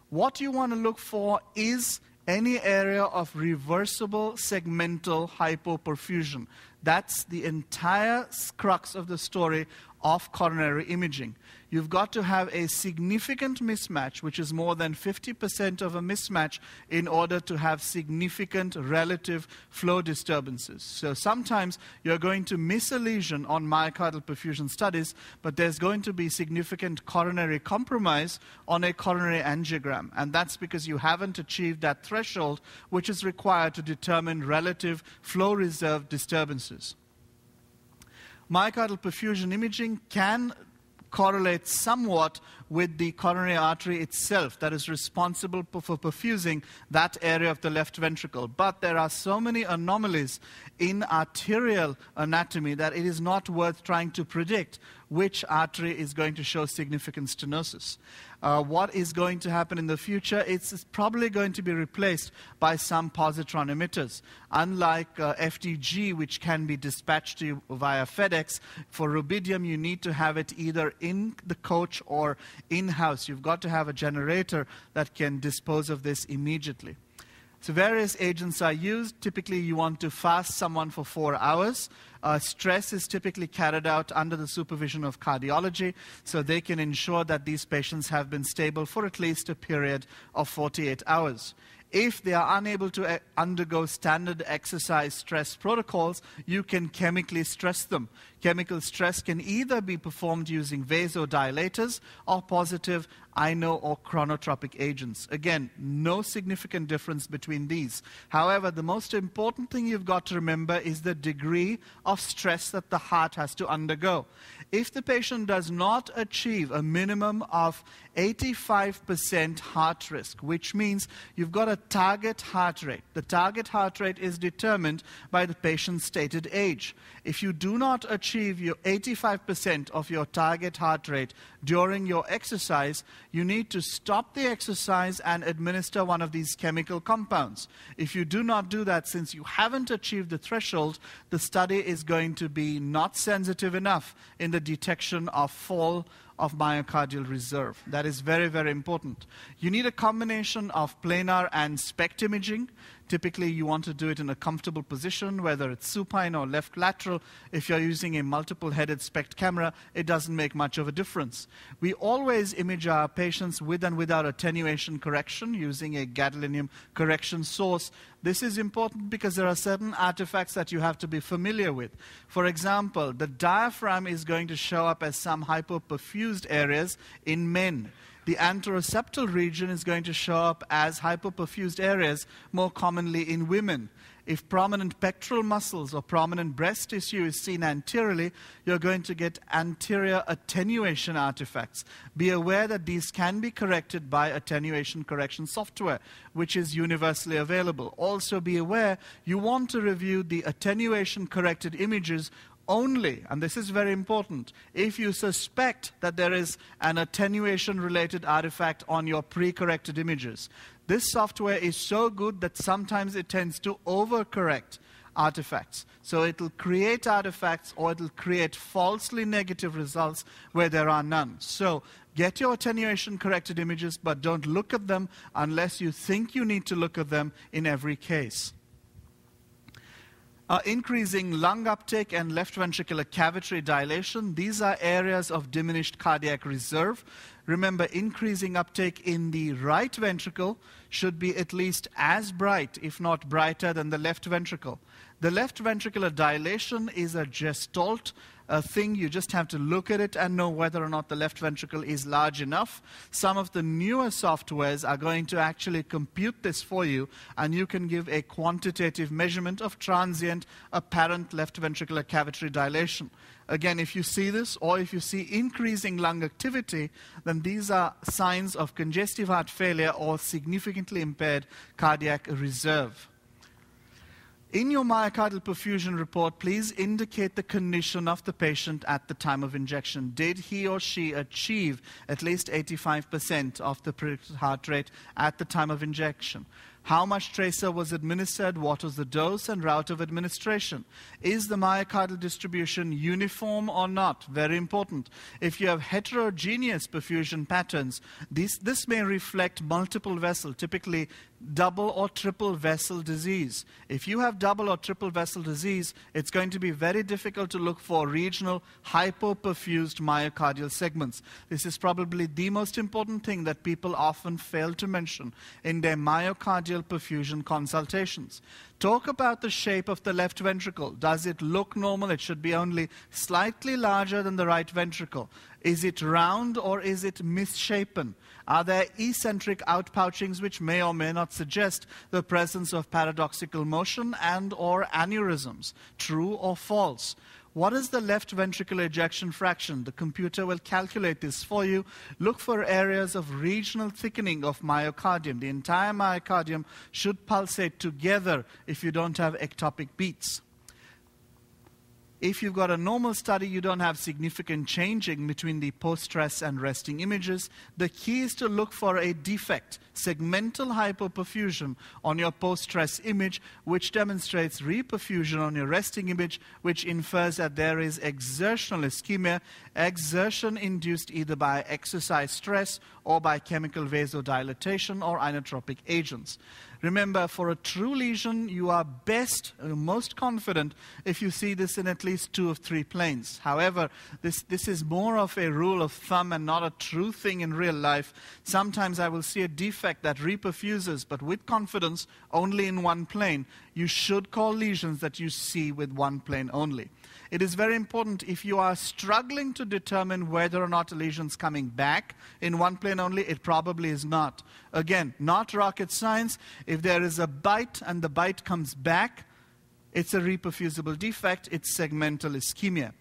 What you want to look for is any area of reversible segmental hypoperfusion. That's the entire crux of the story of coronary imaging you've got to have a significant mismatch, which is more than 50% of a mismatch, in order to have significant relative flow disturbances. So sometimes you're going to miss a lesion on myocardial perfusion studies, but there's going to be significant coronary compromise on a coronary angiogram. And that's because you haven't achieved that threshold which is required to determine relative flow reserve disturbances. Myocardial perfusion imaging can correlate somewhat with the coronary artery itself that is responsible for perfusing that area of the left ventricle. But there are so many anomalies in arterial anatomy that it is not worth trying to predict which artery is going to show significant stenosis. Uh, what is going to happen in the future? It's probably going to be replaced by some positron emitters. Unlike uh, which can be dispatched to you via FedEx, for rubidium, you need to have it either in the coach or in house. You've got to have a generator that can dispose of this immediately. So various agents are used. Typically, you want to fast someone for four hours. Uh, stress is typically carried out under the supervision of cardiology, so they can ensure that these patients have been stable for at least a period of 48 hours. If they are unable to uh, undergo standard exercise stress protocols, you can chemically stress them. Chemical stress can either be performed using vasodilators or positive ino or chronotropic agents. Again, no significant difference between these. However, the most important thing you've got to remember is the degree of stress that the heart has to undergo. If the patient does not achieve a minimum of 85% heart risk, which means you've got a target heart rate. The target heart rate is determined by the patient's stated age. If you do not achieve your 85% of your target heart rate during your exercise, you need to stop the exercise and administer one of these chemical compounds. If you do not do that, since you haven't achieved the threshold, the study is going to be not sensitive enough in the detection of fall of myocardial reserve. That is very, very important. You need a combination of planar and SPECT imaging. Typically, you want to do it in a comfortable position, whether it's supine or left lateral. If you're using a multiple headed SPECT camera, it doesn't make much of a difference. We always image our patients with and without attenuation correction using a gadolinium correction source. This is important because there are certain artifacts that you have to be familiar with. For example, the diaphragm is going to show up as some hypoperfused areas in men the anteroseptal region is going to show up as hypoperfused areas more commonly in women. If prominent pectoral muscles or prominent breast tissue is seen anteriorly, you're going to get anterior attenuation artifacts. Be aware that these can be corrected by attenuation correction software, which is universally available. Also, be aware you want to review the attenuation corrected images only, and this is very important, if you suspect that there is an attenuation related artifact on your pre corrected images. This software is so good that sometimes it tends to overcorrect artifacts. So it'll create artifacts or it'll create falsely negative results where there are none. So get your attenuation corrected images, but don't look at them unless you think you need to look at them in every case. Increasing lung uptake and left ventricular cavitary dilation. These are areas of diminished cardiac reserve. Remember, increasing uptake in the right ventricle should be at least as bright, if not brighter, than the left ventricle. The left ventricular dilation is a gestalt a thing. You just have to look at it and know whether or not the left ventricle is large enough. Some of the newer softwares are going to actually compute this for you, and you can give a quantitative measurement of transient apparent left ventricular cavitary dilation. Again, if you see this or if you see increasing lung activity, then these are signs of congestive heart failure or significantly impaired cardiac reserve. In your myocardial perfusion report, please indicate the condition of the patient at the time of injection. Did he or she achieve at least 85% of the predicted heart rate at the time of injection? How much tracer was administered? What was the dose and route of administration? Is the myocardial distribution uniform or not? Very important. If you have heterogeneous perfusion patterns, this, this may reflect multiple vessels, typically double or triple vessel disease. If you have double or triple vessel disease, it's going to be very difficult to look for regional hypoperfused myocardial segments. This is probably the most important thing that people often fail to mention in their myocardial perfusion consultations. Talk about the shape of the left ventricle. Does it look normal? It should be only slightly larger than the right ventricle. Is it round or is it misshapen? Are there eccentric outpouchings which may or may not suggest the presence of paradoxical motion and or aneurysms? True or false? What is the left ventricular ejection fraction? The computer will calculate this for you. Look for areas of regional thickening of myocardium. The entire myocardium should pulsate together if you don't have ectopic beats. If you've got a normal study, you don't have significant changing between the post-stress and resting images. The key is to look for a defect, segmental hypoperfusion on your post-stress image, which demonstrates reperfusion on your resting image, which infers that there is exertional ischemia, exertion induced either by exercise stress or by chemical vasodilatation or inotropic agents. Remember, for a true lesion, you are best, most confident if you see this in at least two of three planes. However, this, this is more of a rule of thumb and not a true thing in real life. Sometimes I will see a defect that reperfuses, but with confidence, only in one plane. You should call lesions that you see with one plane only. It is very important if you are struggling to determine whether or not a lesion is coming back in one plane only, it probably is not. Again, not rocket science. If there is a bite and the bite comes back, it's a reperfusible defect, it's segmental ischemia.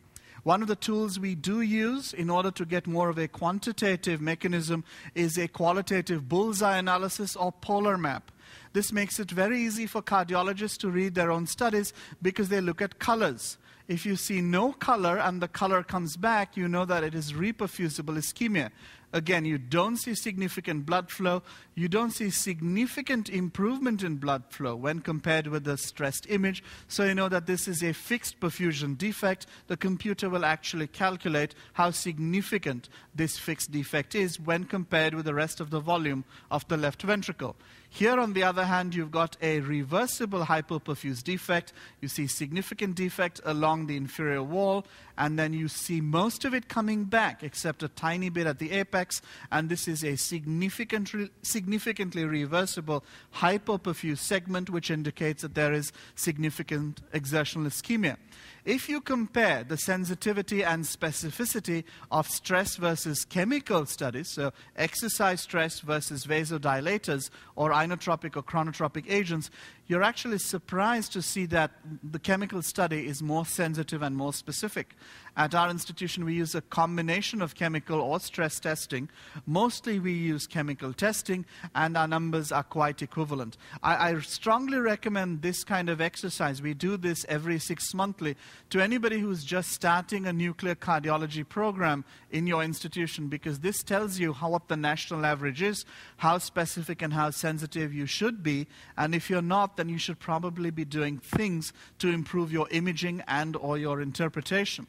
One of the tools we do use in order to get more of a quantitative mechanism is a qualitative bullseye analysis or polar map. This makes it very easy for cardiologists to read their own studies because they look at colors. If you see no color and the color comes back, you know that it is reperfusible ischemia. Again, you don't see significant blood flow. You don't see significant improvement in blood flow when compared with the stressed image. So you know that this is a fixed perfusion defect. The computer will actually calculate how significant this fixed defect is when compared with the rest of the volume of the left ventricle. Here, on the other hand, you've got a reversible hypoperfuse defect. You see significant defect along the inferior wall, and then you see most of it coming back, except a tiny bit at the apex, and this is a significantly, significantly reversible hypoperfuse segment, which indicates that there is significant exertional ischemia. If you compare the sensitivity and specificity of stress versus chemical studies, so exercise stress versus vasodilators or inotropic or chronotropic agents, you're actually surprised to see that the chemical study is more sensitive and more specific. At our institution, we use a combination of chemical or stress testing. Mostly we use chemical testing, and our numbers are quite equivalent. I, I strongly recommend this kind of exercise. We do this every six monthly to anybody who's just starting a nuclear cardiology program in your institution because this tells you how what the national average is, how specific and how sensitive you should be, and if you're not, then you should probably be doing things to improve your imaging and or your interpretation.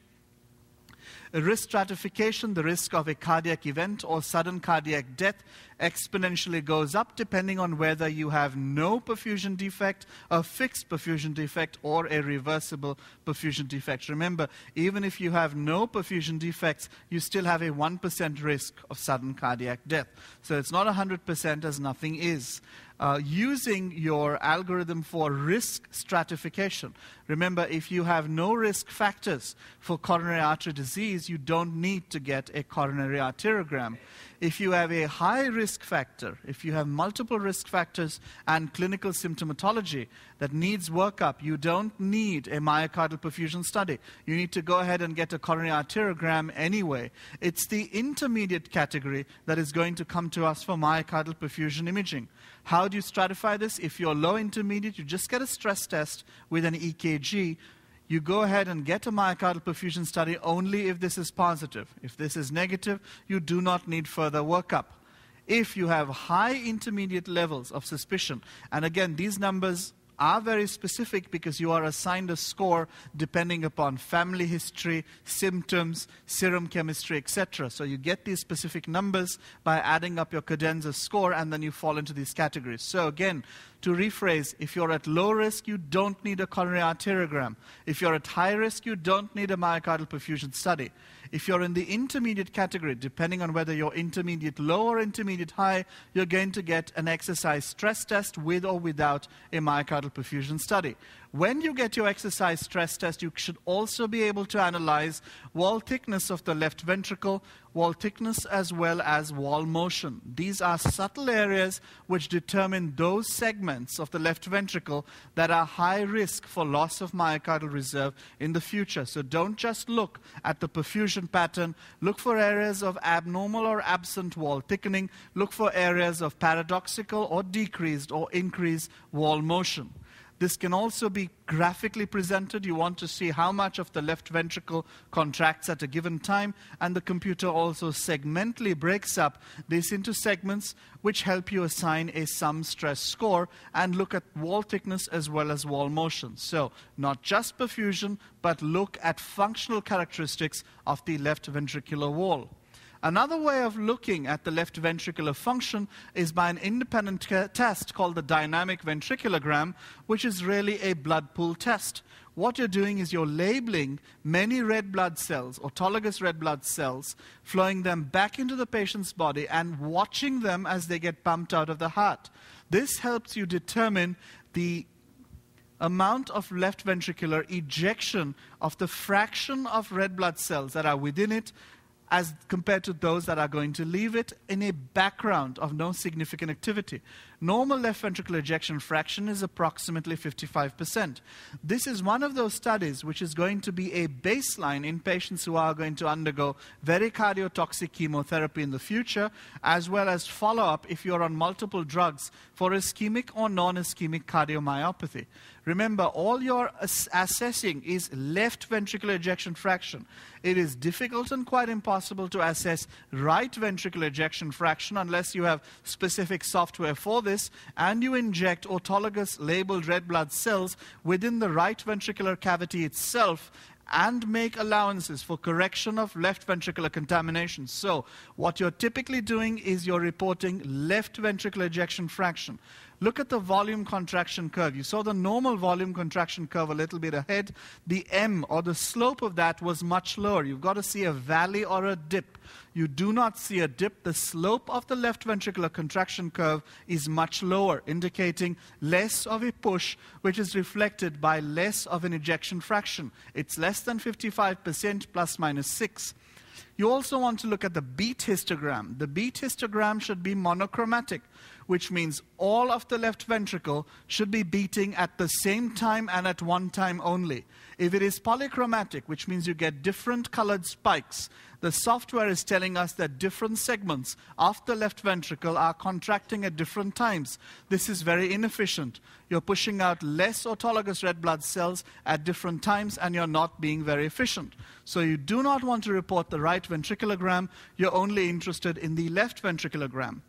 A risk stratification, the risk of a cardiac event or sudden cardiac death exponentially goes up depending on whether you have no perfusion defect, a fixed perfusion defect, or a reversible perfusion defect. Remember, even if you have no perfusion defects, you still have a 1% risk of sudden cardiac death. So it's not 100% as nothing is. Uh, using your algorithm for risk stratification. Remember, if you have no risk factors for coronary artery disease, you don't need to get a coronary arteriogram if you have a high risk factor, if you have multiple risk factors and clinical symptomatology that needs workup, you don't need a myocardial perfusion study. You need to go ahead and get a coronary arteriogram anyway. It's the intermediate category that is going to come to us for myocardial perfusion imaging. How do you stratify this? If you're low intermediate, you just get a stress test with an EKG you go ahead and get a myocardial perfusion study only if this is positive. If this is negative, you do not need further workup. If you have high intermediate levels of suspicion, and again, these numbers are very specific because you are assigned a score depending upon family history, symptoms, serum chemistry, etc. So you get these specific numbers by adding up your cadenza score and then you fall into these categories. So again, to rephrase, if you're at low risk, you don't need a coronary arteriogram. If you're at high risk, you don't need a myocardial perfusion study. If you're in the intermediate category, depending on whether you're intermediate low or intermediate high, you're going to get an exercise stress test with or without a myocardial perfusion study. When you get your exercise stress test, you should also be able to analyze wall thickness of the left ventricle, wall thickness as well as wall motion. These are subtle areas which determine those segments of the left ventricle that are high risk for loss of myocardial reserve in the future. So don't just look at the perfusion pattern, look for areas of abnormal or absent wall thickening, look for areas of paradoxical or decreased or increased wall motion. This can also be graphically presented. You want to see how much of the left ventricle contracts at a given time, and the computer also segmentally breaks up this into segments which help you assign a sum stress score and look at wall thickness as well as wall motion. So, not just perfusion, but look at functional characteristics of the left ventricular wall. Another way of looking at the left ventricular function is by an independent test called the dynamic ventriculogram, which is really a blood pool test. What you're doing is you're labeling many red blood cells, autologous red blood cells, flowing them back into the patient's body and watching them as they get pumped out of the heart. This helps you determine the amount of left ventricular ejection of the fraction of red blood cells that are within it as compared to those that are going to leave it in a background of no significant activity. Normal left ventricular ejection fraction is approximately 55%. This is one of those studies which is going to be a baseline in patients who are going to undergo very cardiotoxic chemotherapy in the future, as well as follow up if you're on multiple drugs for ischemic or non ischemic cardiomyopathy. Remember, all you're ass assessing is left ventricular ejection fraction. It is difficult and quite impossible to assess right ventricular ejection fraction unless you have specific software for this and you inject autologous labeled red blood cells within the right ventricular cavity itself and make allowances for correction of left ventricular contamination. So, what you're typically doing is you're reporting left ventricular ejection fraction. Look at the volume contraction curve. You saw the normal volume contraction curve a little bit ahead. The M or the slope of that was much lower. You've got to see a valley or a dip. You do not see a dip. The slope of the left ventricular contraction curve is much lower, indicating less of a push, which is reflected by less of an ejection fraction. It's less than 55% plus minus 6. You also want to look at the beat histogram. The beat histogram should be monochromatic which means all of the left ventricle should be beating at the same time and at one time only. If it is polychromatic, which means you get different colored spikes, the software is telling us that different segments of the left ventricle are contracting at different times. This is very inefficient. You're pushing out less autologous red blood cells at different times and you're not being very efficient. So you do not want to report the right ventriculogram, you're only interested in the left ventriculogram.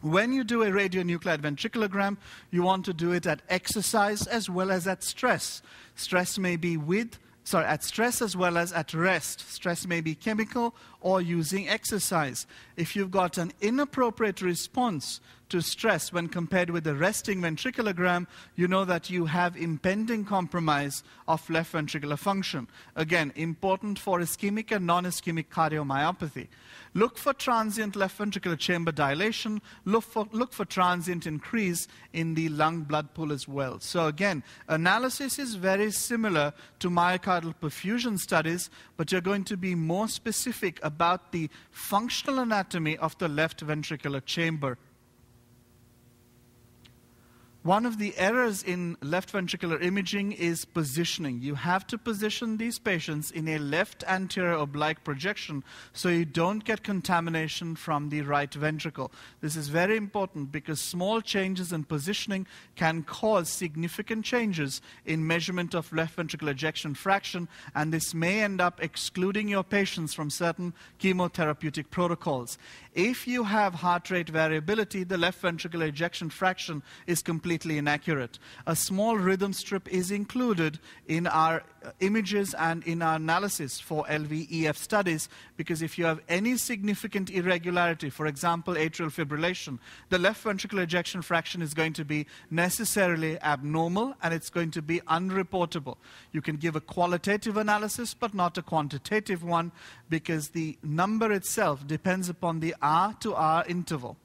When you do a radionuclide ventriculogram, you want to do it at exercise as well as at stress. Stress may be with sorry, at stress as well as at rest. Stress may be chemical or using exercise. If you've got an inappropriate response to stress when compared with the resting ventriculogram, you know that you have impending compromise of left ventricular function. Again, important for ischemic and non ischemic cardiomyopathy. Look for transient left ventricular chamber dilation. Look for, look for transient increase in the lung blood pool as well. So, again, analysis is very similar to myocardial perfusion studies, but you're going to be more specific about the functional anatomy of the left ventricular chamber one of the errors in left ventricular imaging is positioning. You have to position these patients in a left anterior oblique projection so you don't get contamination from the right ventricle. This is very important because small changes in positioning can cause significant changes in measurement of left ventricular ejection fraction, and this may end up excluding your patients from certain chemotherapeutic protocols. If you have heart rate variability, the left ventricular ejection fraction is completely inaccurate. A small rhythm strip is included in our uh, images and in our analysis for LVEF studies because if you have any significant irregularity, for example, atrial fibrillation, the left ventricular ejection fraction is going to be necessarily abnormal and it's going to be unreportable. You can give a qualitative analysis but not a quantitative one because the number itself depends upon the R to R interval.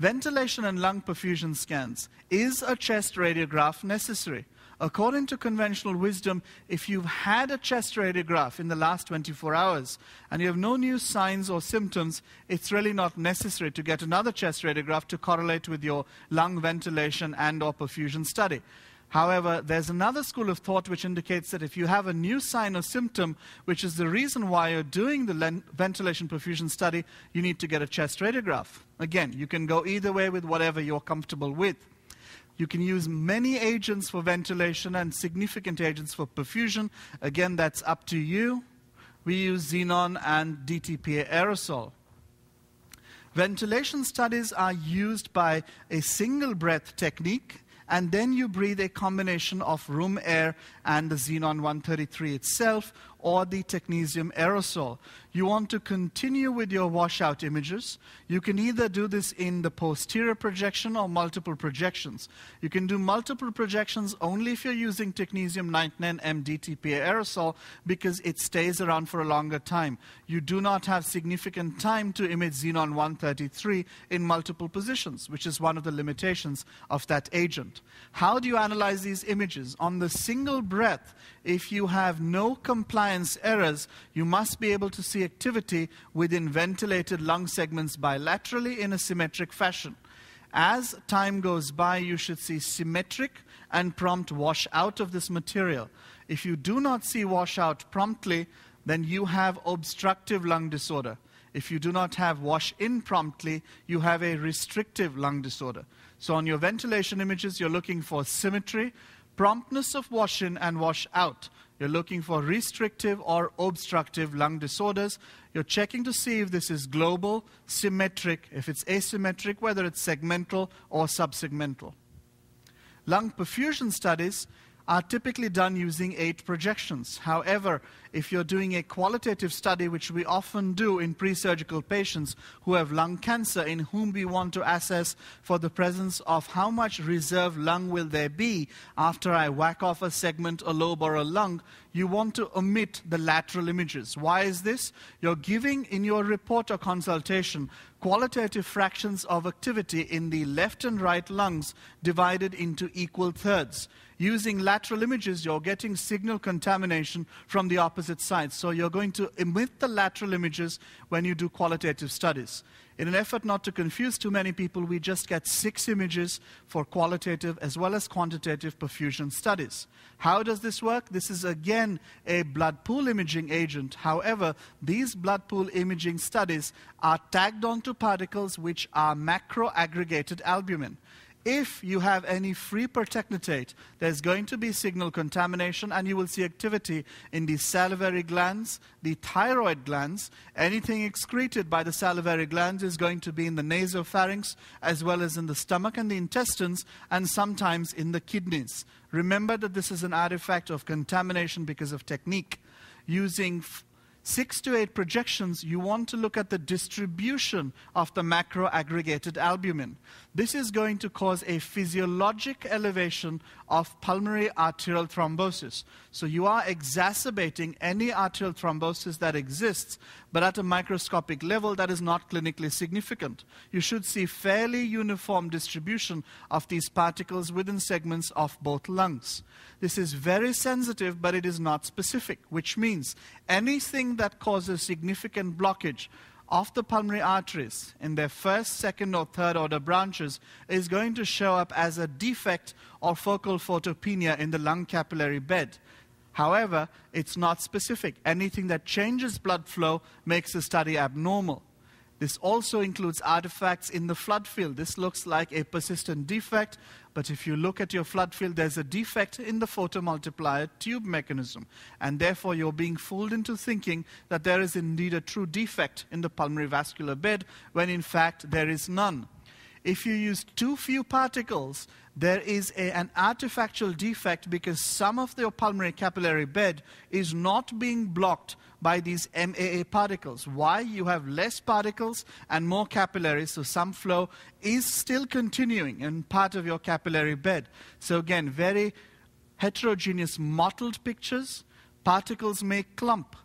Ventilation and lung perfusion scans. Is a chest radiograph necessary? According to conventional wisdom, if you've had a chest radiograph in the last 24 hours and you have no new signs or symptoms, it's really not necessary to get another chest radiograph to correlate with your lung ventilation and or perfusion study. However, there's another school of thought which indicates that if you have a new sign or symptom, which is the reason why you're doing the ventilation perfusion study, you need to get a chest radiograph. Again, you can go either way with whatever you're comfortable with. You can use many agents for ventilation and significant agents for perfusion. Again, that's up to you. We use xenon and DTPA aerosol. Ventilation studies are used by a single breath technique and then you breathe a combination of room air and the xenon 133 itself or the technetium aerosol. You want to continue with your washout images. You can either do this in the posterior projection or multiple projections. You can do multiple projections only if you're using technetium 99m DTPA aerosol because it stays around for a longer time. You do not have significant time to image xenon 133 in multiple positions, which is one of the limitations of that agent. How do you analyze these images? On the single breath, if you have no compliance errors, you must be able to see activity within ventilated lung segments bilaterally in a symmetric fashion. As time goes by, you should see symmetric and prompt wash out of this material. If you do not see washout promptly, then you have obstructive lung disorder. If you do not have wash in promptly, you have a restrictive lung disorder. So on your ventilation images, you're looking for symmetry, promptness of wash in and wash out. You're looking for restrictive or obstructive lung disorders. You're checking to see if this is global, symmetric, if it's asymmetric, whether it's segmental or subsegmental. Lung perfusion studies are typically done using eight projections. However, if you're doing a qualitative study, which we often do in pre surgical patients who have lung cancer, in whom we want to assess for the presence of how much reserve lung will there be after I whack off a segment, a lobe, or a lung, you want to omit the lateral images. Why is this? You're giving in your report or consultation qualitative fractions of activity in the left and right lungs divided into equal thirds. Using lateral images, you're getting signal contamination from the opposite sides. So you're going to emit the lateral images when you do qualitative studies. In an effort not to confuse too many people, we just get six images for qualitative as well as quantitative perfusion studies. How does this work? This is again a blood pool imaging agent. However, these blood pool imaging studies are tagged onto particles which are macro aggregated albumin. If you have any free pertechnetate, there's going to be signal contamination and you will see activity in the salivary glands, the thyroid glands. Anything excreted by the salivary glands is going to be in the nasopharynx as well as in the stomach and the intestines and sometimes in the kidneys. Remember that this is an artifact of contamination because of technique. Using six to eight projections, you want to look at the distribution of the macro aggregated albumin. This is going to cause a physiologic elevation of pulmonary arterial thrombosis. So you are exacerbating any arterial thrombosis that exists, but at a microscopic level that is not clinically significant. You should see fairly uniform distribution of these particles within segments of both lungs. This is very sensitive, but it is not specific, which means anything that causes significant blockage of the pulmonary arteries in their first, second, or third order branches is going to show up as a defect or focal photopenia in the lung capillary bed. However, it's not specific. Anything that changes blood flow makes the study abnormal. This also includes artifacts in the flood field. This looks like a persistent defect, but if you look at your flood field, there's a defect in the photomultiplier tube mechanism. And therefore, you're being fooled into thinking that there is indeed a true defect in the pulmonary vascular bed, when in fact there is none. If you use too few particles, there is a, an artifactual defect because some of the pulmonary capillary bed is not being blocked by these MAA particles. Why? You have less particles and more capillaries, so some flow is still continuing in part of your capillary bed. So, again, very heterogeneous mottled pictures. Particles may clump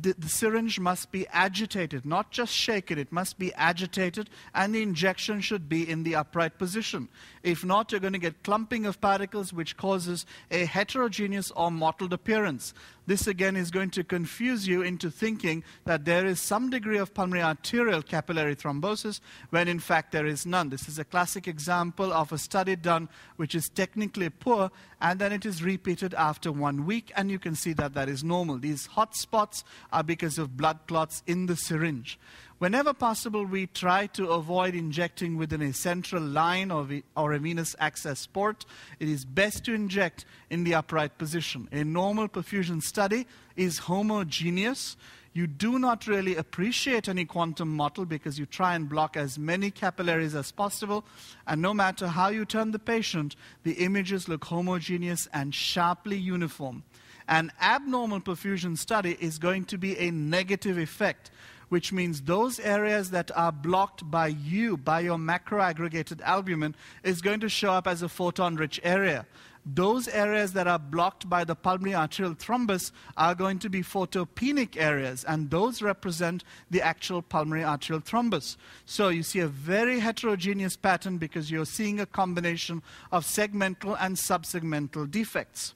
the, the, syringe must be agitated, not just shaken, it must be agitated, and the injection should be in the upright position. If not, you're going to get clumping of particles, which causes a heterogeneous or mottled appearance. This again is going to confuse you into thinking that there is some degree of pulmonary arterial capillary thrombosis when in fact there is none. This is a classic example of a study done which is technically poor and then it is repeated after one week and you can see that that is normal. These hot spots are because of blood clots in the syringe. Whenever possible, we try to avoid injecting within a central line or, a venous access port. It is best to inject in the upright position. A normal perfusion study is homogeneous. You do not really appreciate any quantum mottle because you try and block as many capillaries as possible. And no matter how you turn the patient, the images look homogeneous and sharply uniform. An abnormal perfusion study is going to be a negative effect which means those areas that are blocked by you, by your macroaggregated albumin, is going to show up as a photon rich area. Those areas that are blocked by the pulmonary arterial thrombus are going to be photopenic areas, and those represent the actual pulmonary arterial thrombus. So you see a very heterogeneous pattern because you're seeing a combination of segmental and subsegmental defects.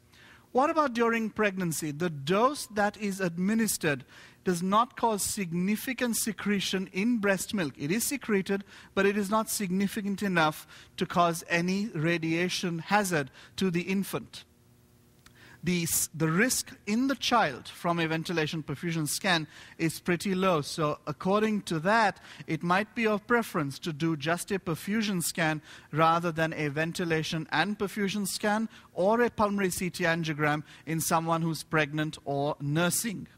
What about during pregnancy? The dose that is administered does not cause significant secretion in breast milk. It is secreted, but it is not significant enough to cause any radiation hazard to the infant. The, the risk in the child from a ventilation perfusion scan is pretty low. So, according to that, it might be of preference to do just a perfusion scan rather than a ventilation and perfusion scan or a pulmonary CT angiogram in someone who's pregnant or nursing.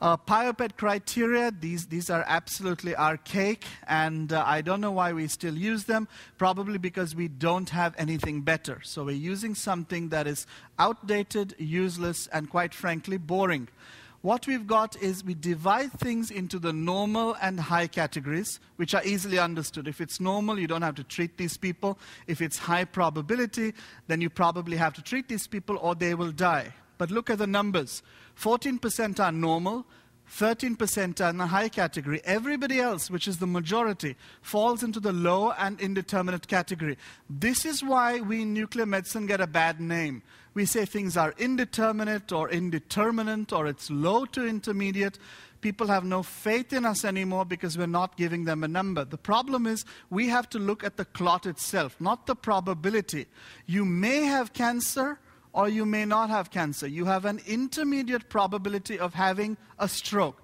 Uh, PIOPED criteria, these, these are absolutely archaic, and uh, I don't know why we still use them. Probably because we don't have anything better. So we're using something that is outdated, useless, and quite frankly, boring. What we've got is we divide things into the normal and high categories, which are easily understood. If it's normal, you don't have to treat these people. If it's high probability, then you probably have to treat these people or they will die. But look at the numbers 14% are normal, 13% are in the high category. Everybody else, which is the majority, falls into the low and indeterminate category. This is why we in nuclear medicine get a bad name. We say things are indeterminate or indeterminate or it's low to intermediate. People have no faith in us anymore because we're not giving them a number. The problem is we have to look at the clot itself, not the probability. You may have cancer or you may not have cancer. You have an intermediate probability of having a stroke.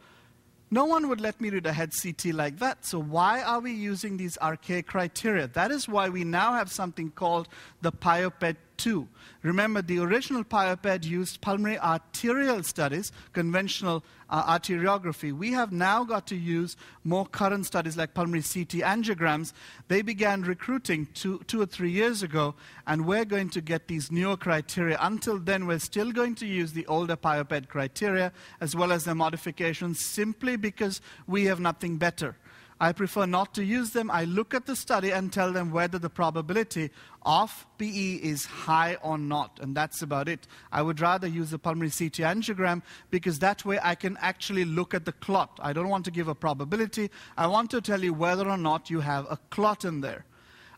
No one would let me read a head CT like that. So why are we using these archaic criteria? That is why we now have something called the PIOPED 2. Remember, the original PIOPED used pulmonary arterial studies, conventional uh, arteriography. We have now got to use more current studies like pulmonary CT angiograms. They began recruiting two, two or three years ago, and we're going to get these newer criteria. Until then, we're still going to use the older PIOPED criteria as well as their modifications simply because we have nothing better. I prefer not to use them. I look at the study and tell them whether the probability of PE is high or not, and that's about it. I would rather use a pulmonary CT angiogram because that way I can actually look at the clot. I don't want to give a probability. I want to tell you whether or not you have a clot in there.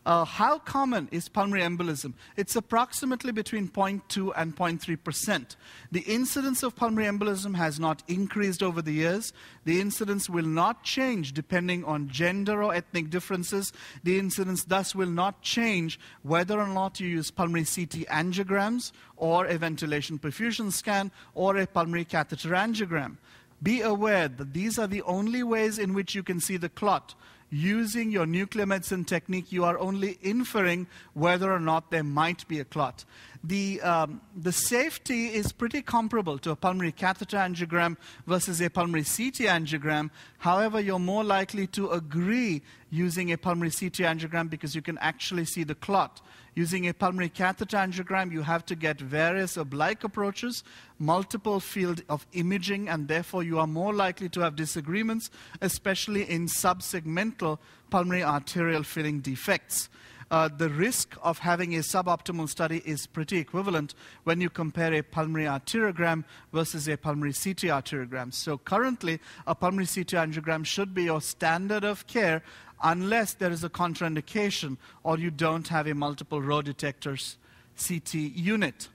Uh, how common is pulmonary embolism? It's approximately between 0.2 and 0.3%. The incidence of pulmonary embolism has not increased over the years. The incidence will not change depending on gender or ethnic differences. The incidence thus will not change whether or not you use pulmonary CT angiograms or a ventilation perfusion scan or a pulmonary catheter angiogram. Be aware that these are the only ways in which you can see the clot using your nuclear medicine technique, you are only inferring whether or not there might be a clot. The, um, the safety is pretty comparable to a pulmonary catheter angiogram versus a pulmonary CT angiogram. However, you're more likely to agree using a pulmonary CT angiogram because you can actually see the clot. Using a pulmonary catheter angiogram, you have to get various oblique approaches, multiple field of imaging, and therefore you are more likely to have disagreements, especially in subsegmental pulmonary arterial filling defects. Uh, the risk of having a suboptimal study is pretty equivalent when you compare a pulmonary arteriogram versus a pulmonary CT arteriogram. So currently, a pulmonary CT angiogram should be your standard of care unless there is a contraindication or you don't have a multiple row detectors CT unit.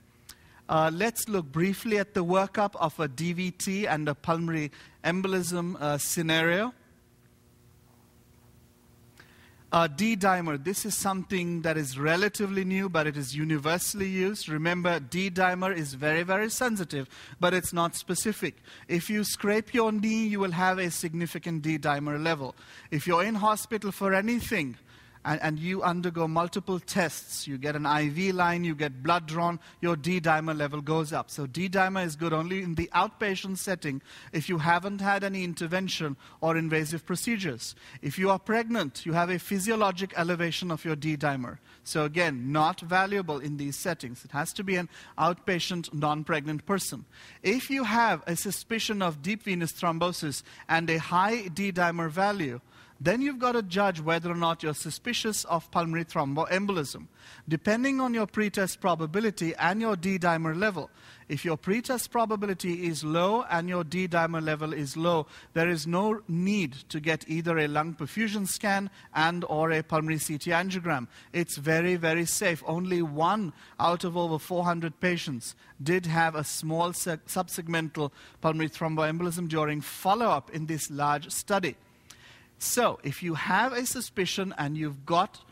Uh, let's look briefly at the workup of a DVT and a pulmonary embolism uh, scenario. Uh, D-dimer, this is something that is relatively new, but it is universally used. Remember, D-dimer is very, very sensitive, but it's not specific. If you scrape your knee, you will have a significant D-dimer level. If you're in hospital for anything, and, and you undergo multiple tests, you get an IV line, you get blood drawn, your D dimer level goes up. So D dimer is good only in the outpatient setting if you haven't had any intervention or invasive procedures. If you are pregnant, you have a physiologic elevation of your D dimer. So again, not valuable in these settings. It has to be an outpatient, non-pregnant person. If you have a suspicion of deep venous thrombosis and a high D dimer value, then you've got to judge whether or not you're suspicious of pulmonary thromboembolism. Depending on your pretest probability and your D dimer level, if your pretest probability is low and your D dimer level is low, there is no need to get either a lung perfusion scan and or a pulmonary CT angiogram. It's very, very safe. Only one out of over 400 patients did have a small subsegmental pulmonary thromboembolism during follow-up in this large study. So, if you have a suspicion and you've got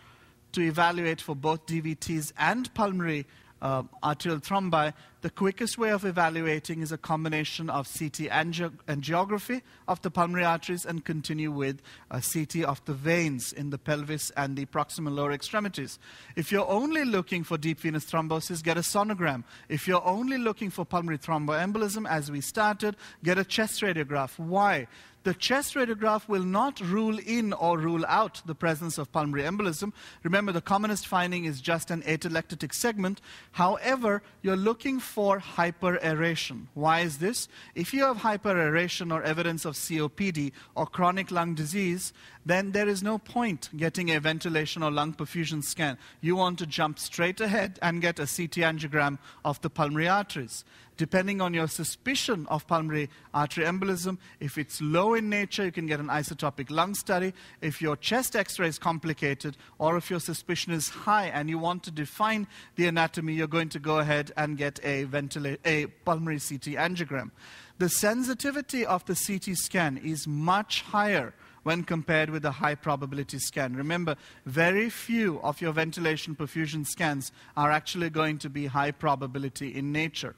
to evaluate for both DVTs and pulmonary uh, arterial thrombi, the quickest way of evaluating is a combination of CT angio- angiography of the pulmonary arteries and continue with a CT of the veins in the pelvis and the proximal lower extremities. If you're only looking for deep venous thrombosis, get a sonogram. If you're only looking for pulmonary thromboembolism, as we started, get a chest radiograph. Why? The chest radiograph will not rule in or rule out the presence of pulmonary embolism. Remember, the commonest finding is just an atelectatic segment. However, you're looking for hyperaeration. Why is this? If you have hyperaeration or evidence of COPD or chronic lung disease, then there is no point getting a ventilation or lung perfusion scan. You want to jump straight ahead and get a CT angiogram of the pulmonary arteries depending on your suspicion of pulmonary artery embolism. If it's low in nature, you can get an isotopic lung study. If your chest x ray is complicated, or if your suspicion is high and you want to define the anatomy, you're going to go ahead and get a, ventila- a pulmonary CT angiogram. The sensitivity of the CT scan is much higher when compared with a high probability scan. Remember, very few of your ventilation perfusion scans are actually going to be high probability in nature.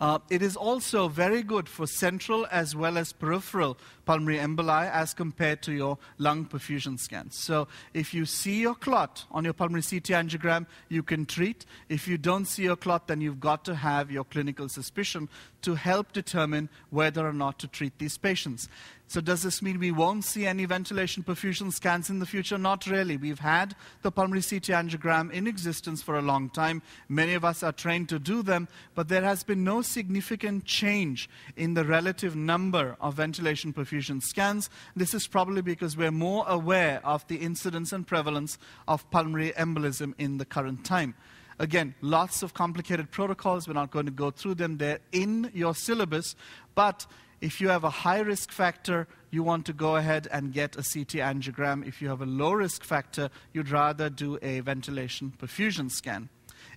Uh, it is also very good for central as well as peripheral pulmonary emboli as compared to your lung perfusion scans. So if you see your clot on your pulmonary CT angiogram, you can treat. If you don't see your clot, then you've got to have your clinical suspicion to help determine whether or not to treat these patients. So does this mean we won't see any ventilation perfusion scans in the future? Not really. We've had the pulmonary CT angiogram in existence for a long time. Many of us are trained to do them, but there has been no significant change in the relative number of ventilation perfusion scans. This is probably because we're more aware of the incidence and prevalence of pulmonary embolism in the current time. Again, lots of complicated protocols. We're not going to go through them. They're in your syllabus, but if you have a high risk factor, you want to go ahead and get a CT angiogram. If you have a low risk factor, you'd rather do a ventilation perfusion scan.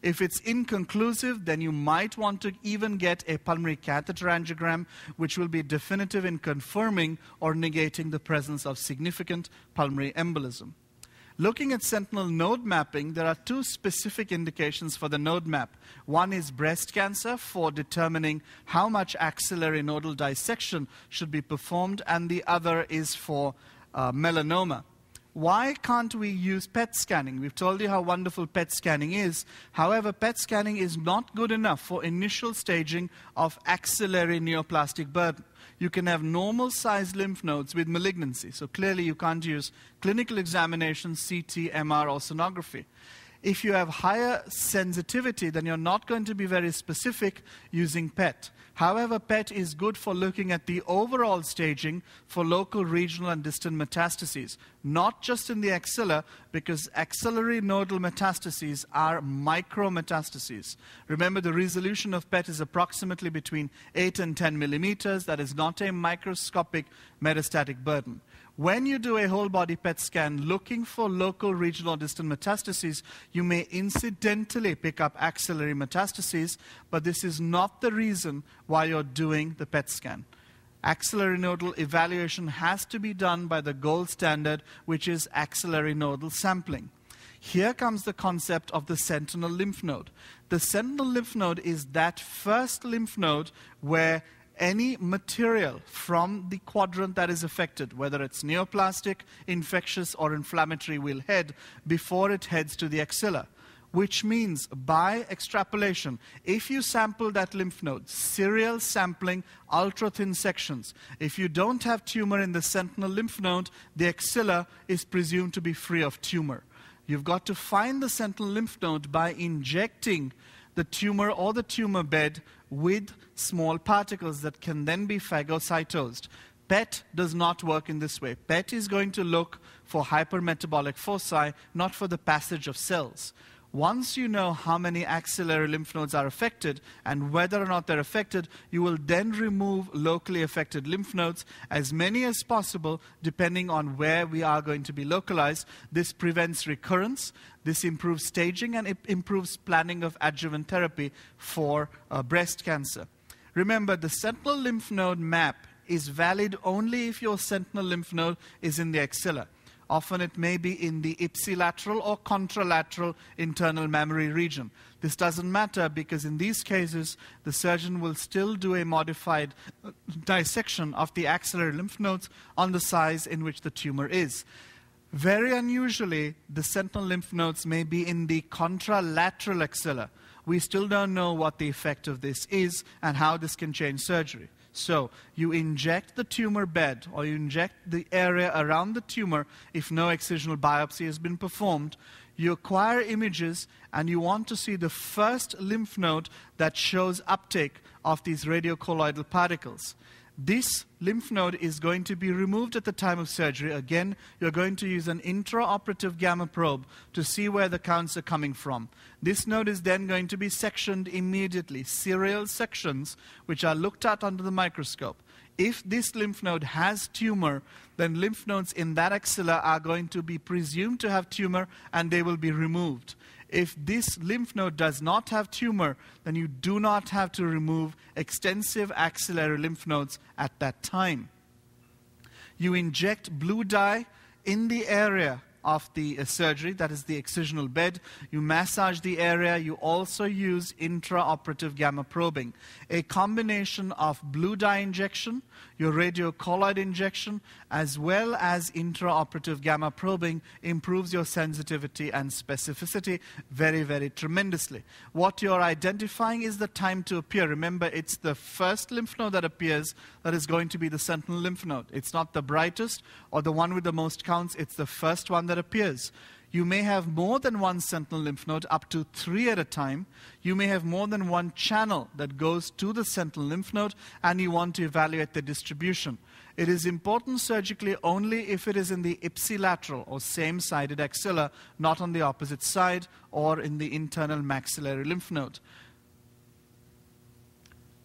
If it's inconclusive, then you might want to even get a pulmonary catheter angiogram, which will be definitive in confirming or negating the presence of significant pulmonary embolism. Looking at sentinel node mapping, there are two specific indications for the node map. One is breast cancer for determining how much axillary nodal dissection should be performed, and the other is for uh, melanoma. Why can't we use PET scanning? We've told you how wonderful PET scanning is. However, PET scanning is not good enough for initial staging of axillary neoplastic burden. You can have normal sized lymph nodes with malignancy. So clearly, you can't use clinical examination, CT, MR, or sonography. If you have higher sensitivity, then you're not going to be very specific using PET. However, PET is good for looking at the overall staging for local, regional, and distant metastases, not just in the axilla, because axillary nodal metastases are micrometastases. Remember, the resolution of PET is approximately between 8 and 10 millimeters. That is not a microscopic metastatic burden. When you do a whole body PET scan looking for local, regional, distant metastases, you may incidentally pick up axillary metastases, but this is not the reason why you're doing the PET scan. Axillary nodal evaluation has to be done by the gold standard, which is axillary nodal sampling. Here comes the concept of the sentinel lymph node. The sentinel lymph node is that first lymph node where any material from the quadrant that is affected, whether it's neoplastic, infectious, or inflammatory, will head before it heads to the axilla. Which means, by extrapolation, if you sample that lymph node, serial sampling, ultra thin sections, if you don't have tumor in the sentinel lymph node, the axilla is presumed to be free of tumor. You've got to find the sentinel lymph node by injecting the tumor or the tumor bed with small particles that can then be phagocytosed. PET does not work in this way. PET is going to look for hypermetabolic foci, not for the passage of cells. Once you know how many axillary lymph nodes are affected and whether or not they're affected, you will then remove locally affected lymph nodes, as many as possible, depending on where we are going to be localized. This prevents recurrence, this improves staging, and it improves planning of adjuvant therapy for uh, breast cancer. Remember, the sentinel lymph node map is valid only if your sentinel lymph node is in the axilla. Often it may be in the ipsilateral or contralateral internal mammary region. This doesn't matter because in these cases, the surgeon will still do a modified uh, dissection of the axillary lymph nodes on the size in which the tumor is. Very unusually, the sentinel lymph nodes may be in the contralateral axilla. We still don't know what the effect of this is and how this can change surgery. So you inject the tumor bed or you inject the area around the tumor if no excisional biopsy has been performed. You acquire images and you want to see the first lymph node that shows uptake of these radiocolloidal particles. This lymph node is going to be removed at the time of surgery. Again, you're going to use an intraoperative gamma probe to see where the counts are coming from. This node is then going to be sectioned immediately, serial sections, which are looked at under the microscope. If this lymph node has tumor, then lymph nodes in that axilla are going to be presumed to have tumor and they will be removed. If this lymph node does not have tumor, then you do not have to remove extensive axillary lymph nodes at that time. You inject blue dye in the area of the uh, surgery, that is the excisional bed. You massage the area. You also use intraoperative gamma probing. A combination of blue dye injection, your radiocolloid injection, as well as intraoperative gamma probing improves your sensitivity and specificity very, very tremendously. What you're identifying is the time to appear. Remember, it's the first lymph node that appears that is going to be the sentinel lymph node. It's not the brightest or the one with the most counts, it's the first one that appears. You may have more than one sentinel lymph node, up to three at a time. You may have more than one channel that goes to the sentinel lymph node, and you want to evaluate the distribution. It is important surgically only if it is in the ipsilateral or same sided axilla, not on the opposite side or in the internal maxillary lymph node.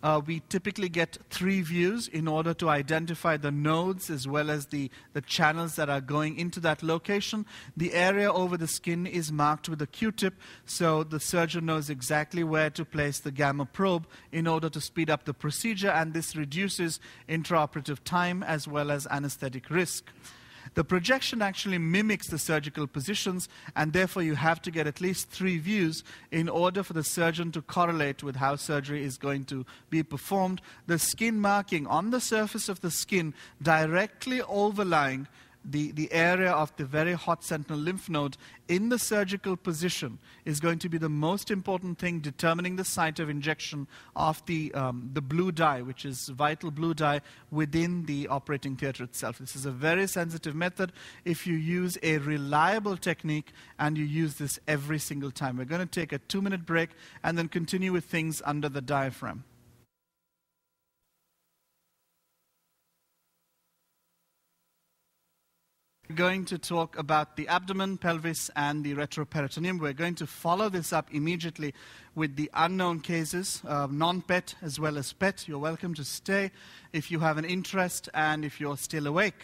Uh, we typically get three views in order to identify the nodes as well as the, the channels that are going into that location. The area over the skin is marked with a Q-tip, so the surgeon knows exactly where to place the gamma probe in order to speed up the procedure, and this reduces intraoperative time as well as anesthetic risk. The projection actually mimics the surgical positions, and therefore you have to get at least three views in order for the surgeon to correlate with how surgery is going to be performed. The skin marking on the surface of the skin directly overlying the, the area of the very hot sentinel lymph node in the surgical position is going to be the most important thing determining the site of injection of the, um, the blue dye, which is vital blue dye within the operating theater itself. This is a very sensitive method if you use a reliable technique and you use this every single time. We're going to take a two minute break and then continue with things under the diaphragm. Going to talk about the abdomen, pelvis, and the retroperitoneum. We're going to follow this up immediately with the unknown cases, uh, non PET as well as PET. You're welcome to stay if you have an interest and if you're still awake.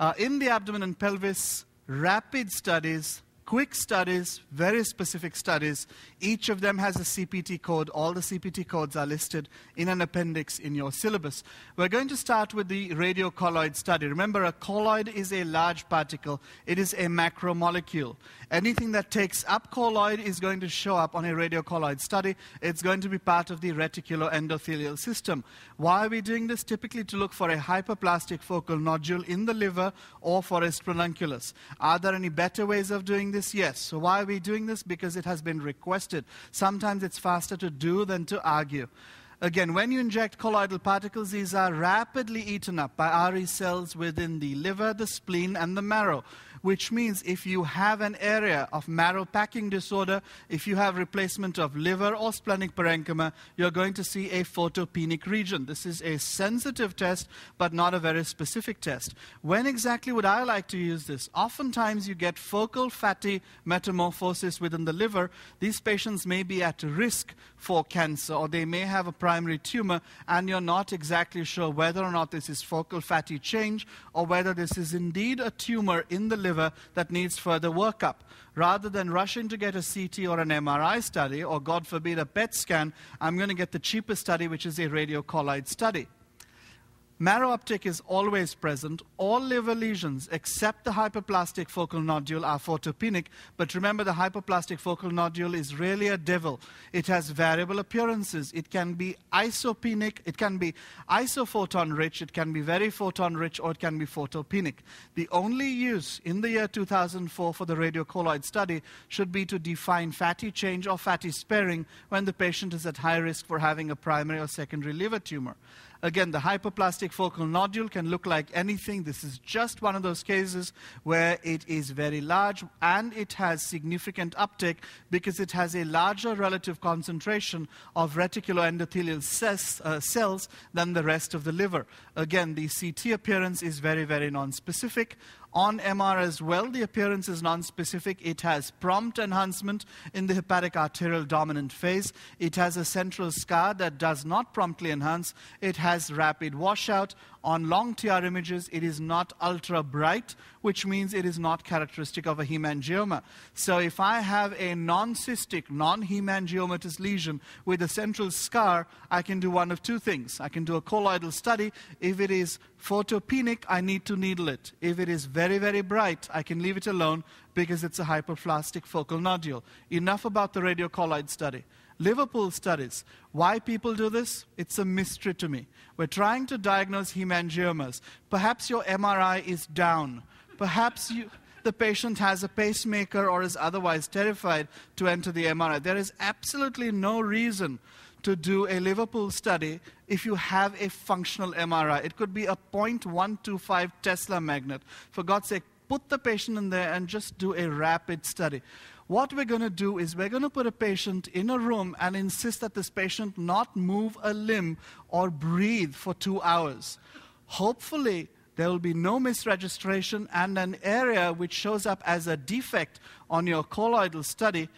Uh, in the abdomen and pelvis, rapid studies quick studies, very specific studies. Each of them has a CPT code. All the CPT codes are listed in an appendix in your syllabus. We're going to start with the radiocolloid study. Remember, a colloid is a large particle. It is a macromolecule. Anything that takes up colloid is going to show up on a radiocolloid study. It's going to be part of the reticuloendothelial system. Why are we doing this? Typically to look for a hyperplastic focal nodule in the liver or for a splenunculus. Are there any better ways of doing this? Yes. So why are we doing this? Because it has been requested. Sometimes it's faster to do than to argue. Again, when you inject colloidal particles, these are rapidly eaten up by RE cells within the liver, the spleen, and the marrow which means if you have an area of marrow packing disorder, if you have replacement of liver or splenic parenchyma, you're going to see a photopenic region. This is a sensitive test, but not a very specific test. When exactly would I like to use this? Oftentimes you get focal fatty metamorphosis within the liver. These patients may be at risk for cancer, or they may have a primary tumor, and you're not exactly sure whether or not this is focal fatty change or whether this is indeed a tumor in the liver liver that needs further workup. Rather than rushing to get a CT or an MRI study, or God forbid, a PET scan, I'm going to get the cheapest study, which is a radiocolloid study. Marrow uptake is always present. All liver lesions except the hyperplastic focal nodule are photopenic, but remember the hyperplastic focal nodule is really a devil. It has variable appearances. It can be isopenic, it can be isophoton rich, it can be very photon rich, or it can be photopenic. The only use in the year 2004 for the radiocolloid study should be to define fatty change or fatty sparing when the patient is at high risk for having a primary or secondary liver tumor. Again, the hyperplastic focal nodule can look like anything. This is just one of those cases where it is very large and it has significant uptake because it has a larger relative concentration of reticuloendothelial cells, uh, cells than the rest of the liver. Again, the CT appearance is very, very non-specific. On MR as well, the appearance is non-specific. It has prompt enhancement in the hepatic arterial dominant phase. It has a central scar that does not promptly enhance. It has rapid washout. On long TR images, it is not ultra bright, which means it is not characteristic of a hemangioma. So if I have a non-cystic, non-hemangiomatous lesion with a central scar, I can do one of two things. I can do a colloidal study. If it is photopenic, I need to needle it. If it is very, very bright, I can leave it alone because it's a hyperplastic focal nodule. Enough about the radiocolloid study. Liverpool studies. Why people do this? It's a mystery to me. We're trying to diagnose hemangiomas. Perhaps your MRI is down. Perhaps you, the patient has a pacemaker or is otherwise terrified to enter the MRI. There is absolutely no reason to do a liver pool study if you have a functional MRI. It could be a 0.125 Tesla magnet. For God's sake, put the patient in there and just do a rapid study. What we're going to do is we're going to put a patient in a room and insist that this patient not move a limb or breathe for two hours. Hopefully, there will be no misregistration and an area which shows up as a defect on your colloidal study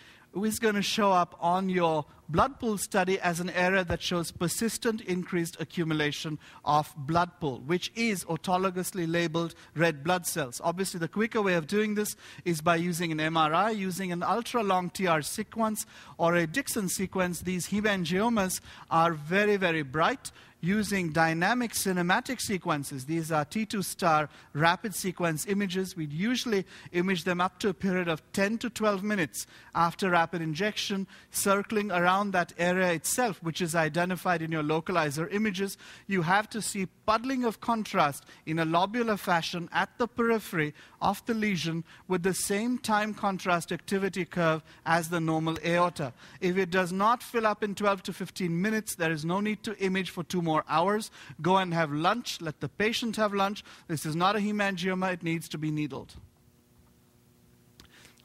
is going to show up on your blood pool study as an area that shows persistent increased accumulation of blood pool, which is autologously labeled red blood cells. Obviously, the quicker way of doing this is by using an MRI, using an ultra long TR sequence or a Dixon sequence. These hemangiomas are very, very bright using dynamic cinematic sequences. These are T2 star rapid sequence images. We'd usually image them up to a period of 10 to 12 minutes after rapid injection, circling around that area itself, which is identified in your localizer images. You have to see puddling of contrast in a lobular fashion at the periphery of the lesion with the same time contrast activity curve as the normal aorta. If it does not fill up in 12 to 15 minutes, there is no need to image for two more more hours. Go and have lunch. Let the patient have lunch. This is not a hemangioma, it needs to be needled.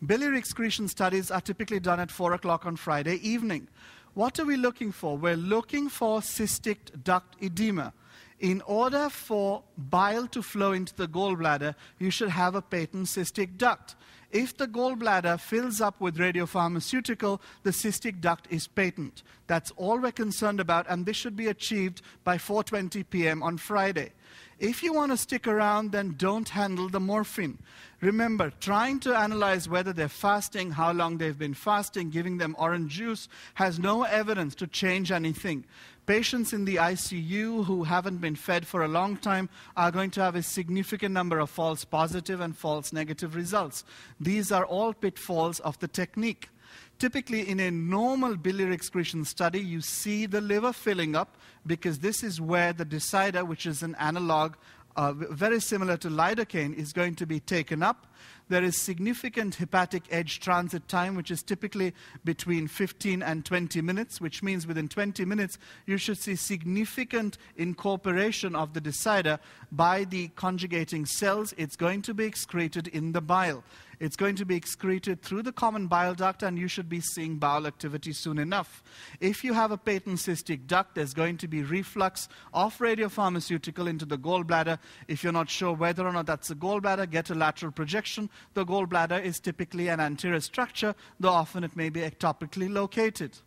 Biliary excretion studies are typically done at 4 o'clock on Friday evening. What are we looking for? We're looking for cystic duct edema. In order for bile to flow into the gallbladder, you should have a patent cystic duct. If the gallbladder fills up with radiopharmaceutical, the cystic duct is patent. That's all we're concerned about, and this should be achieved by 4:20 p.m. on Friday. If you want to stick around, then don't handle the morphine. Remember, trying to analyze whether they're fasting, how long they've been fasting, giving them orange juice has no evidence to change anything. Patients in the ICU who haven't been fed for a long time are going to have a significant number of false positive and false negative results. These are all pitfalls of the technique. Typically, in a normal biliary excretion study, you see the liver filling up because this is where the DISIDA, which is an analog uh, very similar to lidocaine, is going to be taken up. There is significant hepatic edge transit time, which is typically between 15 and 20 minutes, which means within 20 minutes, you should see significant incorporation of the DISIDA by the conjugating cells. It's going to be excreted in the bile. It's going to be excreted through the common bile duct, and you should be seeing bowel activity soon enough. If you have a patent cystic duct, there's going to be reflux of radiopharmaceutical into the gallbladder. If you're not sure whether or not that's a gallbladder, get a lateral projection. The gallbladder is typically an anterior structure, though often it may be ectopically located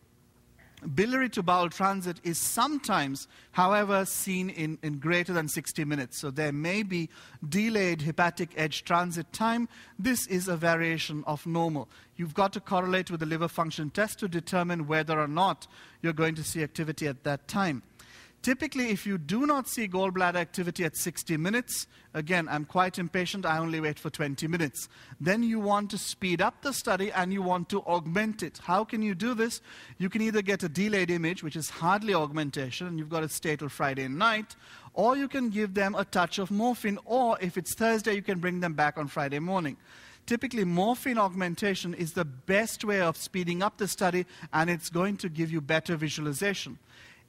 biliary to bowel transit is sometimes, however, seen in, in greater than 60 minutes. So there may be delayed hepatic edge transit time. This is a variation of normal. You've got to correlate with the liver function test to determine whether or not you're going to see activity at that time. Typically, if you do not see gallbladder activity at 60 minutes, again, I'm quite impatient, I only wait for 20 minutes. Then you want to speed up the study and you want to augment it. How can you do this? You can either get a delayed image, which is hardly augmentation, and you've got to stay till Friday night, or you can give them a touch of morphine, or if it's Thursday, you can bring them back on Friday morning. Typically, morphine augmentation is the best way of speeding up the study, and it's going to give you better visualization.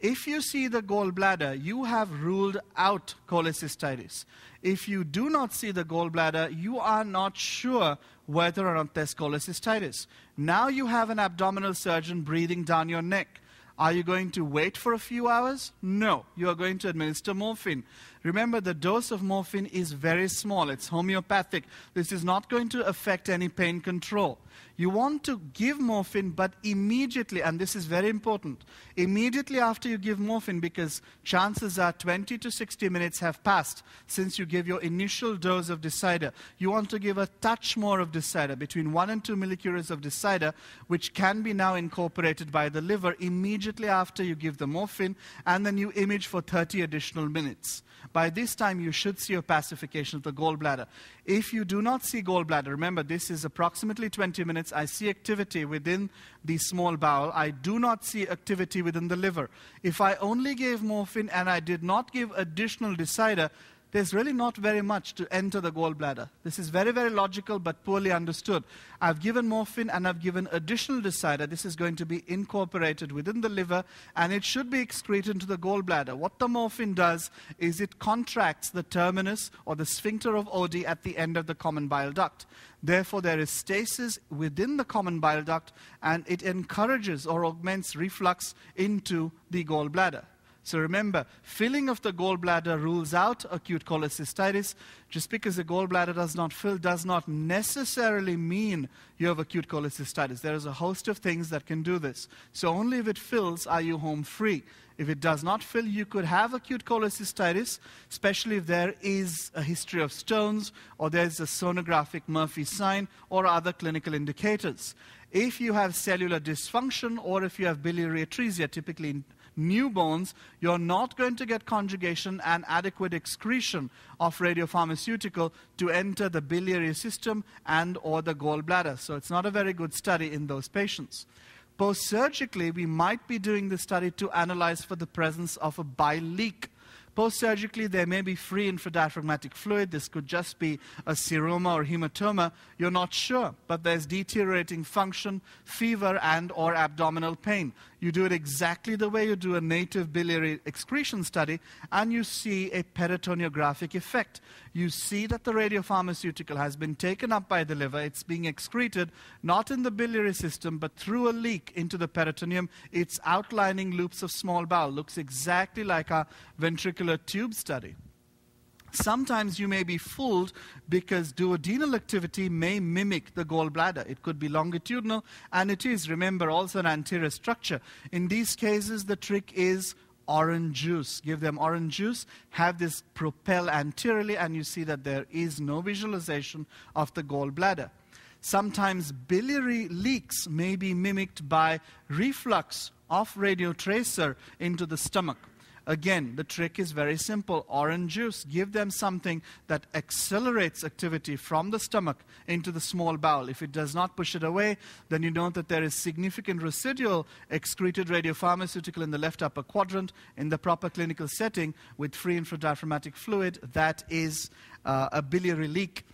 If you see the gallbladder, you have ruled out cholecystitis. If you do not see the gallbladder, you are not sure whether or not there's cholecystitis. Now you have an abdominal surgeon breathing down your neck. Are you going to wait for a few hours? No. You are going to administer morphine. Remember, the dose of morphine is very small, it's homeopathic. This is not going to affect any pain control. You want to give morphine, but immediately, and this is very important, immediately after you give morphine, because chances are 20 to 60 minutes have passed since you gave your initial dose of DISIDA. You want to give a touch more of DISIDA, between 1 and 2 millicuries of DISIDA, which can be now incorporated by the liver immediately after you give the morphine, and then you image for 30 additional minutes. By this time, you should see opacification of the gallbladder. If you do not see gallbladder, remember this is approximately 20 minutes. I see activity within the small bowel. I do not see activity within the liver. If I only gave morphine and I did not give additional DISIDA, there's really not very much to enter the gallbladder. This is very, very logical but poorly understood. I've given morphine and I've given additional DISIDA. This is going to be incorporated within the liver and it should be excreted into the gallbladder. What the morphine does is it contracts the terminus or the sphincter of Oddi at the end of the common bile duct. Therefore, there is stasis within the common bile duct and it encourages or augments reflux into the gallbladder. So remember, filling of the gallbladder rules out acute cholecystitis. Just because the gallbladder does not fill does not necessarily mean you have acute cholecystitis. There is a host of things that can do this. So only if it fills are you home free. If it does not fill, you could have acute cholecystitis, especially if there is a history of stones or there's a sonographic Murphy sign or other clinical indicators. If you have cellular dysfunction or if you have biliary atresia, typically newborns, you're not going to get conjugation and adequate excretion of radiopharmaceutical to enter the biliary system and or the gallbladder. So it's not a very good study in those patients. Post-surgically, we might be doing the study to analyze for the presence of a bile leak Post surgically, there may be free infradiaphragmatic fluid. This could just be a seroma or hematoma. You're not sure, but there's deteriorating function, fever, and or abdominal pain. You do it exactly the way you do a native biliary excretion study, and you see a peritoneographic effect. You see that the radiopharmaceutical has been taken up by the liver. It's being excreted not in the biliary system, but through a leak into the peritoneum. It's outlining loops of small bowel. Looks exactly like a ventricular tube study. Sometimes you may be fooled because duodenal activity may mimic the gallbladder. It could be longitudinal, and it is, remember, also an anterior structure. In these cases, the trick is orange juice. Give them orange juice, have this propel anteriorly, and you see that there is no visualization of the gallbladder. Sometimes biliary leaks may be mimicked by reflux of radiotracer into the stomach. Again, the trick is very simple. Orange juice, give them something that accelerates activity from the stomach into the small bowel. If it does not push it away, then you know that there is significant residual excreted radiopharmaceutical in the left upper quadrant in the proper clinical setting with free infradiaphragmatic fluid. That is uh, a biliary leak.